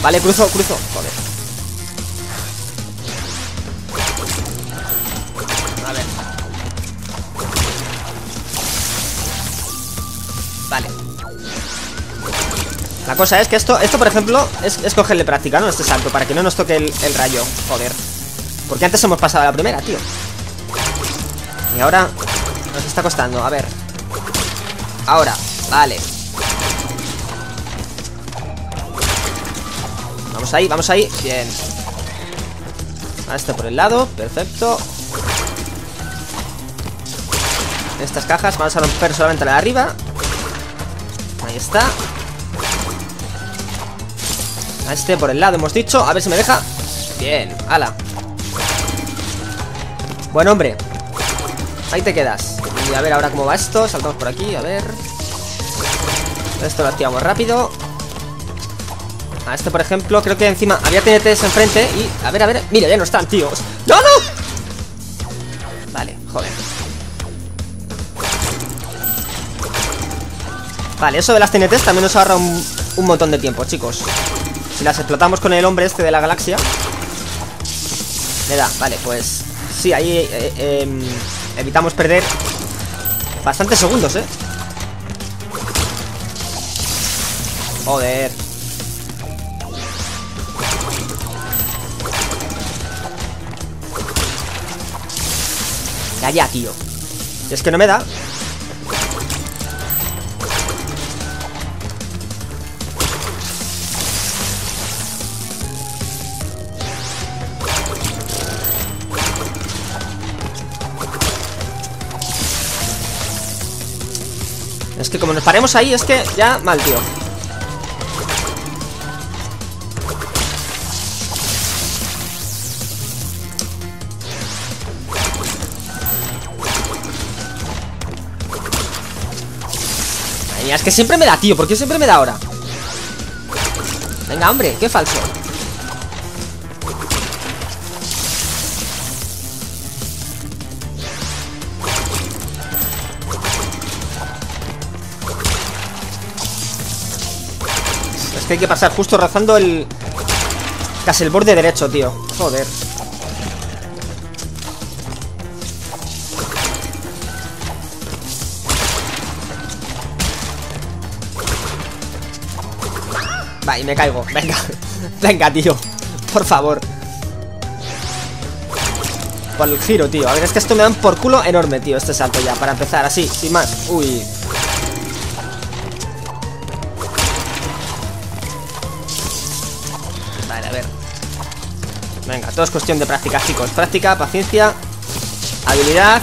Vale, cruzo, cruzo, joder cosa es que esto, esto por ejemplo, es, cogerle práctica, ¿no? Este salto, para que no nos toque el, rayo. Joder. Porque antes hemos pasado a la primera, tío. Y ahora nos está costando. A ver. Ahora. Vale. Vamos ahí, vamos ahí. Bien. A este por el lado. Perfecto. Estas cajas vamos a romper solamente la de arriba. Ahí está. A este por el lado, hemos dicho. A ver si me deja. Bien, ala. Buen hombre. Ahí te quedas. Y a ver ahora cómo va esto. Saltamos por aquí, a ver. Esto lo activamos rápido. A este, por ejemplo, creo que encima Había TNTs enfrente y... A ver, a ver. Mira, ya no están, tíos ¡No, no! Vale, joder. Vale, eso de las TNTs también nos ahorra un, un montón de tiempo, chicos si las explotamos con el hombre este de la galaxia. Le da, vale, pues Sí, ahí eh, em, evitamos perder Bastantes segundos, eh. Joder. Ya, tío. Es que no me da Es que como nos paremos ahí, es que ya mal, tío. Es que siempre me da, tío. ¿Por qué siempre me da ahora? Venga, hombre, qué falso que hay que pasar justo rozando el... Casi el borde derecho, tío. Joder. Va, y me caigo, venga. Venga, tío, por favor. Por el giro, tío. A ver, es que esto me dan por culo enorme, tío Este salto ya, para empezar, así, sin más. Uy, todo es cuestión de práctica, chicos. Práctica, paciencia, habilidad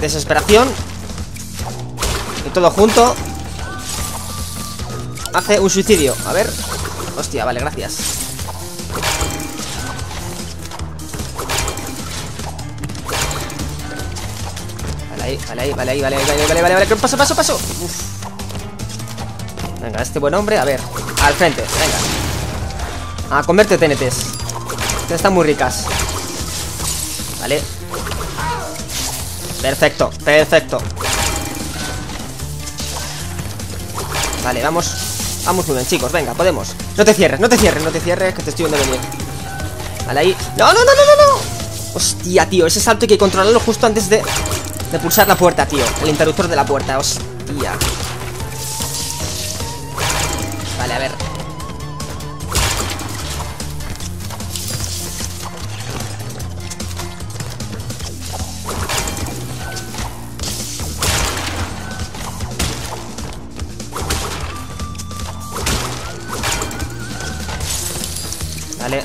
Desesperación Y todo junto. Hace un suicidio. A ver. Hostia, vale, gracias. Vale ahí, vale ahí, vale ahí, vale vale, vale, vale, vale, paso, paso, paso. Uf. Venga, este buen hombre, a ver, al frente, venga. A comerte TNTs. Están muy ricas. Vale. Perfecto, perfecto. Vale, vamos. Vamos muy chicos, venga, podemos. No te cierres, no te cierres, no te cierres, que te estoy viendo venir. Vale, ahí. ¡No, no, no, no, no! no! Hostia, tío, ese salto hay que controlarlo justo antes de, de pulsar la puerta, tío. El interruptor de la puerta, hostia.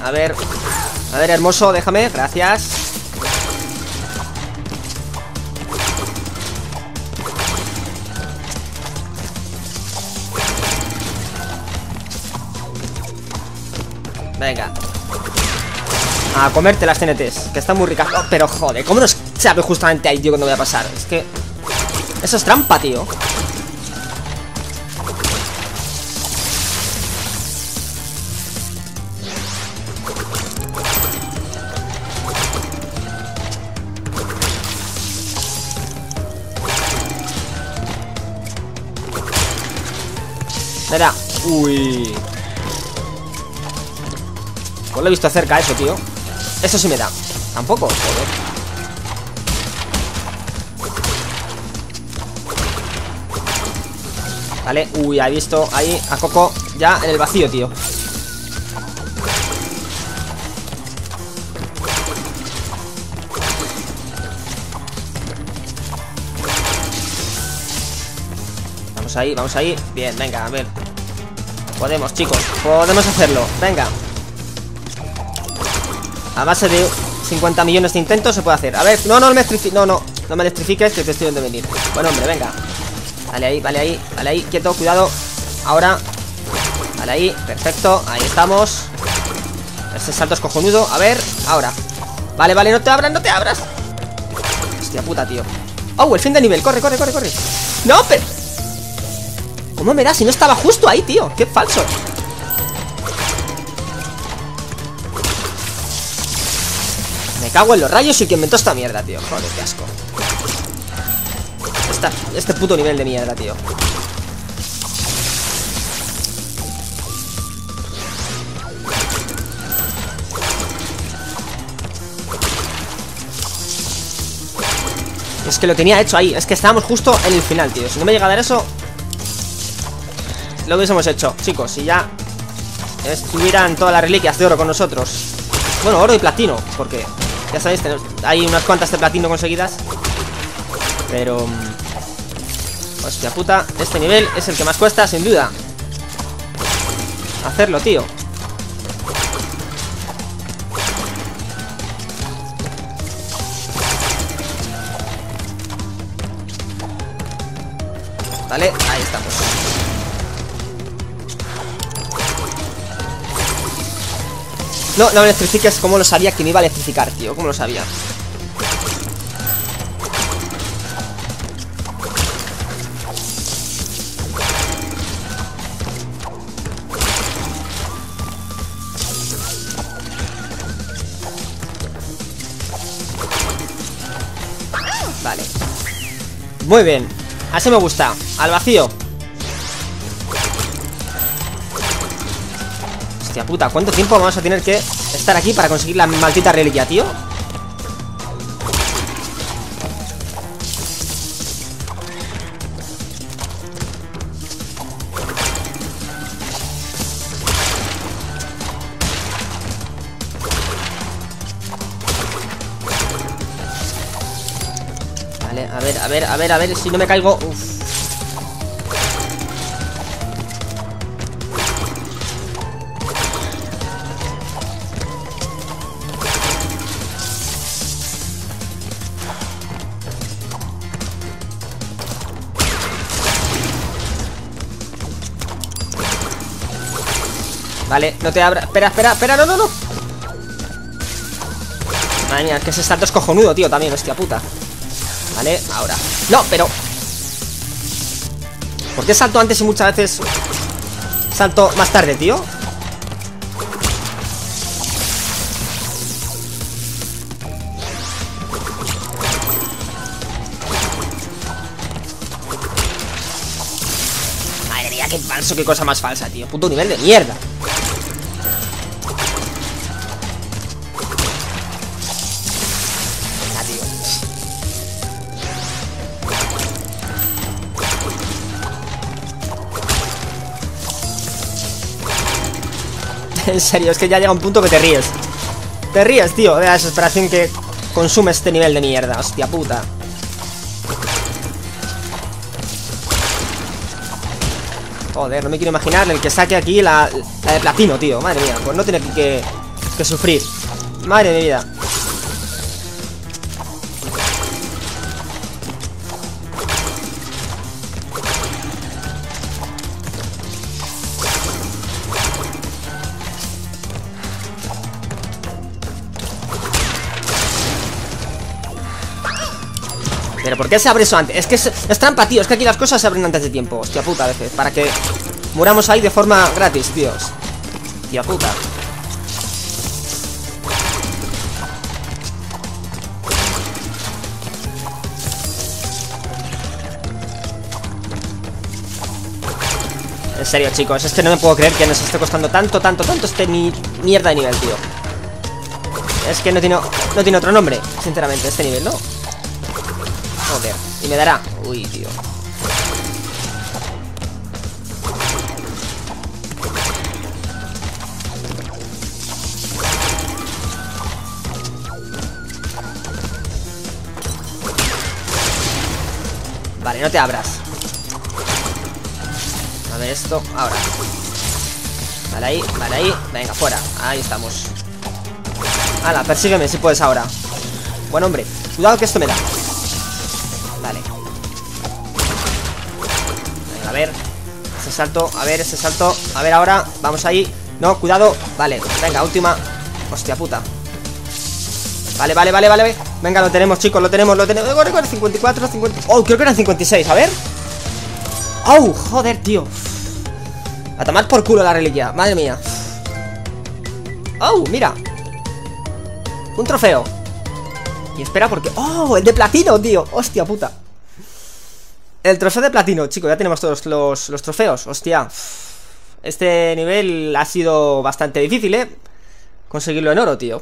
A ver. A ver, hermoso, déjame, gracias. Venga. A comerte las TNTs Que están muy ricas. Oh, Pero joder, ¿cómo no sabe justamente ahí, tío, cuando voy a pasar? Es que... Eso es trampa, tío uy. Pues lo he visto cerca eso, tío. Eso sí me da. Tampoco, joder. Vale, uy, he visto ahí a Coco ya en el vacío, tío. Vamos ahí, vamos ahí. Bien, venga, a ver Podemos, chicos, podemos hacerlo. Venga. A base de 50 millones de intentos se puede hacer. A ver, no, no me No, no, no me electrifiques que te estoy viendo venir. Bueno, hombre, venga. Vale ahí, vale ahí, vale ahí, quieto, cuidado. Ahora. Vale ahí, perfecto, ahí estamos. Este salto es cojonudo, a ver, ahora. Vale, vale, no te abras, no te abras. Hostia puta, tío. Oh, el fin de nivel, corre, corre, corre, corre. No, pero ¿Cómo me da si no estaba justo ahí, tío? ¡Qué falso! Me cago en los rayos y que inventó esta mierda, tío. Joder, qué asco. Este puto nivel de mierda, tío. Es que lo tenía hecho ahí. Es que estábamos justo en el final, tío. Si no me llega a dar eso Lo hubiésemos hecho, chicos Si ya estuvieran todas las reliquias de oro con nosotros. Bueno, oro y platino Porque, ya sabéis, hay unas cuantas de platino conseguidas. Pero... mm, Hostia puta, este nivel es el que más cuesta, sin duda. Hacerlo, tío. Vale, No, no me electrifiques Como lo sabía que me iba a electrificar, tío Como lo sabía. Vale. Muy bien. Así me gusta. Al vacío puta, ¿cuánto tiempo vamos a tener que estar aquí para conseguir la maldita reliquia, tío? Vale, a ver, a ver, a ver, a ver si no me caigo Uf. No te abra. Espera, espera, espera, no, no, no. Madre mía, que ese salto es cojonudo, tío, también, hostia puta. Vale, ahora. No, pero. ¿Por qué salto antes y muchas veces Salto más tarde, tío? Madre mía, qué falso, qué cosa más falsa, tío. Puto nivel de mierda En serio, es que ya llega un punto que te ríes. Te ríes, tío, de la desesperación que consume este nivel de mierda Hostia puta. Joder, no me quiero imaginar el que saque aquí la, de platino, tío Madre mía, pues no tiene que, que sufrir. Madre de vida por qué se abre eso antes? Es que es, trampa, tío. Es que aquí las cosas se abren antes de tiempo. Hostia puta, a veces. Para que muramos ahí de forma gratis, tíos Hostia puta. En serio, chicos, es que no me puedo creer que nos esté costando tanto, tanto, tanto este mierda de nivel, tío. Es que no tiene, no tiene otro nombre, sinceramente, este nivel, ¿no? Y me dará. Uy, tío. Vale, no te abras. A ver esto, ahora. Vale ahí, vale ahí. Venga, fuera, ahí estamos. Hala, persígueme si puedes ahora. Buen hombre, cuidado que esto me da salto, a ver, ese salto. A ver ahora, vamos ahí. No, cuidado, vale, venga, última. Hostia puta. Vale, vale, vale, vale. Venga, lo tenemos, chicos, lo tenemos, lo tenemos. Corre, corre, 54, 50 Oh, creo que eran 56, a ver. Oh, joder, tío. A tomar por culo la reliquia, madre mía. Oh, mira. Un trofeo. Y espera porque... ¡Oh! El de platino, tío. Hostia puta El trofeo de platino, chicos Ya tenemos todos los, trofeos Hostia. Este nivel ha sido bastante difícil, ¿eh? Conseguirlo en oro, tío.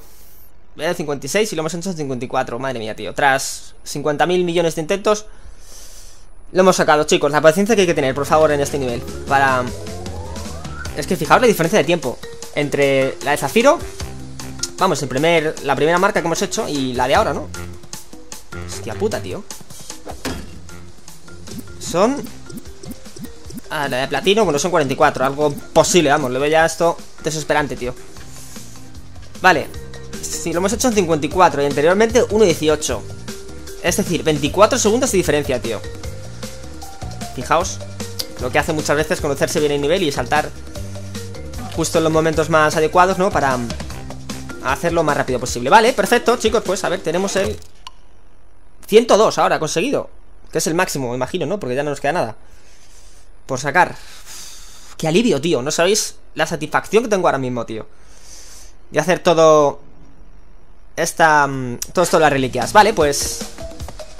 Era 56 y lo hemos hecho en 54 Madre mía, tío. Tras 50.000 millones de intentos Lo hemos sacado, chicos. La paciencia que hay que tener, por favor, en este nivel. Para... Es que fijaos la diferencia de tiempo Entre la de Zafiro Vamos, el primer, la primera marca que hemos hecho y la de ahora, ¿no? Hostia puta, tío Son... Ah, la de platino, bueno, son 44 Algo posible, vamos, le veo ya esto Desesperante, tío. Vale Si lo hemos hecho en 54 y anteriormente 1.18 Es decir, 24 segundos de diferencia, tío. Fijaos Lo que hace muchas veces conocerse bien el nivel y saltar Justo en los momentos más adecuados, ¿no? Para hacerlo lo más rápido posible. Vale, perfecto, chicos, pues a ver, tenemos el 102 ahora conseguido Que es el máximo, me imagino, ¿no? Porque ya no nos queda nada. Por sacar. Qué alivio, tío, no sabéis la satisfacción que tengo ahora mismo, tío. De hacer todo Esta... Mm, todo esto las reliquias. Vale, pues...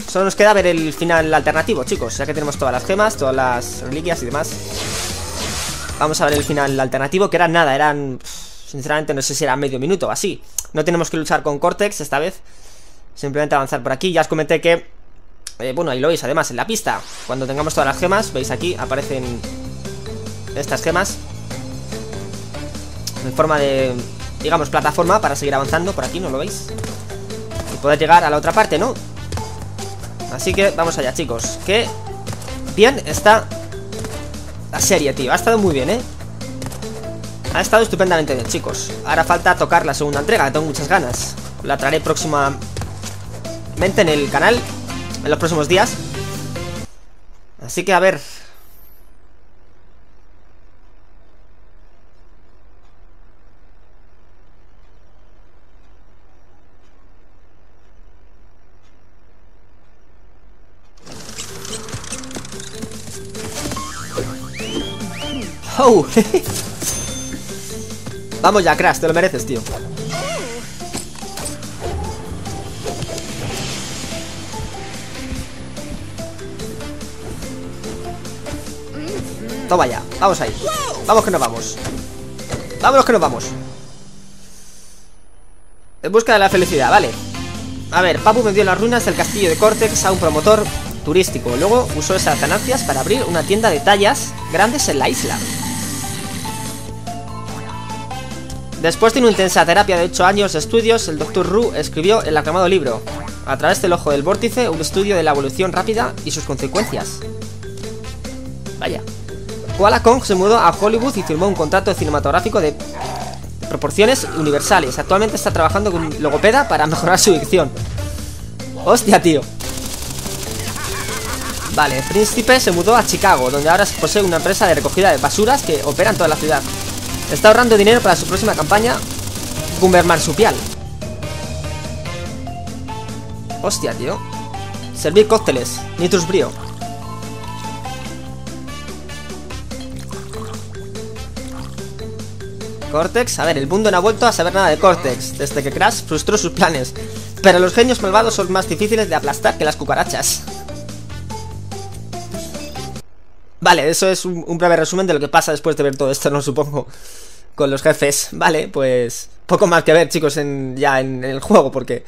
Solo nos queda ver el final alternativo, chicos Ya que tenemos todas las gemas, todas las reliquias y demás. Vamos a ver el final alternativo Que eran nada, eran... Sinceramente no sé si era medio minuto o así. No tenemos que luchar con Cortex esta vez. Simplemente avanzar por aquí. Ya os comenté que eh, Bueno, ahí lo veis además en la pista Cuando tengamos todas las gemas Veis aquí, aparecen Estas gemas En forma de Digamos, plataforma para seguir avanzando Por aquí, ¿no lo veis? Y poder llegar a la otra parte, ¿no? Así que vamos allá, chicos Que bien está La serie, tío Ha estado muy bien, ¿eh? Ha estado estupendamente bien, chicos Ahora falta tocar la segunda entrega, tengo muchas ganas La traeré próximamente en el canal en los próximos días. Así que a ver. ¡Oh! Vamos ya, Crash, te lo mereces, tío. Toma ya, vamos ahí. Vamos que nos vamos. Vámonos que nos vamos. En busca de la felicidad, vale. A ver, Papu vendió las ruinas del castillo de Cortex a un promotor turístico. Luego usó esas ganancias para abrir una tienda de tallas grandes en la isla. Después de una intensa terapia de 8 años de estudios, el Dr. Ru escribió el aclamado libro. A través del ojo del vórtice, un estudio de la evolución rápida y sus consecuencias. Vaya Koala Kong se mudó a Hollywood y firmó un contrato cinematográfico de proporciones universales. Actualmente está trabajando con logopeda para mejorar su dicción. Hostia, tío. Vale, Príncipe se mudó a Chicago, donde ahora posee una empresa de recogida de basuras que opera en toda la ciudad. Está ahorrando dinero para su próxima campaña Gumber Marsupial. Hostia, tío. Servir cócteles. Nitrus Brio. Cortex, a ver, el mundo no ha vuelto a saber nada de Cortex Desde que Crash frustró sus planes. Pero los genios malvados son más difíciles de aplastar que las cucarachas. Vale, eso es un, breve resumen de lo que pasa después de ver todo esto, no supongo Con los jefes, vale, pues Poco más que ver, chicos, en, ya en, el juego Porque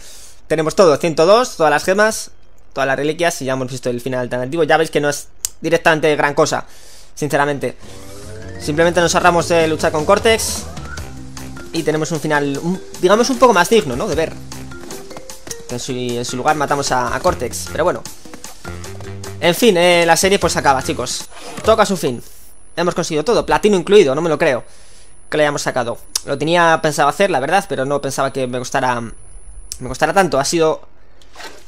tenemos todo, 102, todas las gemas Todas las reliquias y ya hemos visto el final alternativo Ya veis que no es directamente gran cosa Sinceramente Simplemente nos ahorramos de luchar con Cortex Y tenemos un final, digamos, un poco más digno, ¿no? De ver. En su, lugar matamos a, Cortex Pero bueno. En fin, eh, la serie pues acaba, chicos. Toca su fin. Hemos conseguido todo, platino incluido, no me lo creo Que lo hayamos sacado. Lo tenía pensado hacer, la verdad Pero no pensaba que me costara Me costara tanto, ha sido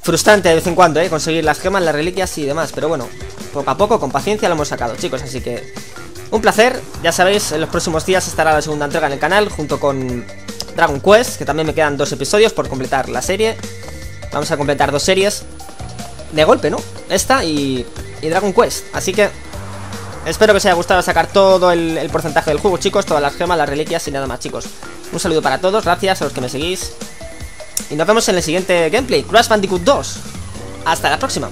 frustrante de vez en cuando, ¿eh? Conseguir las gemas, las reliquias y demás Pero bueno, poco a poco, con paciencia lo hemos sacado, chicos Así que un placer, ya sabéis, en los próximos días estará la segunda entrega en el canal junto con Dragon Quest, que también me quedan dos episodios por completar la serie. Vamos a completar dos series de golpe, ¿no? Esta y, Dragon Quest. Así que espero que os haya gustado sacar todo el, el, porcentaje del juego, chicos, todas las gemas, las reliquias y nada más, chicos. Un saludo para todos, gracias a los que me seguís. Y nos vemos en el siguiente gameplay, Crash Bandicoot 2. Hasta la próxima.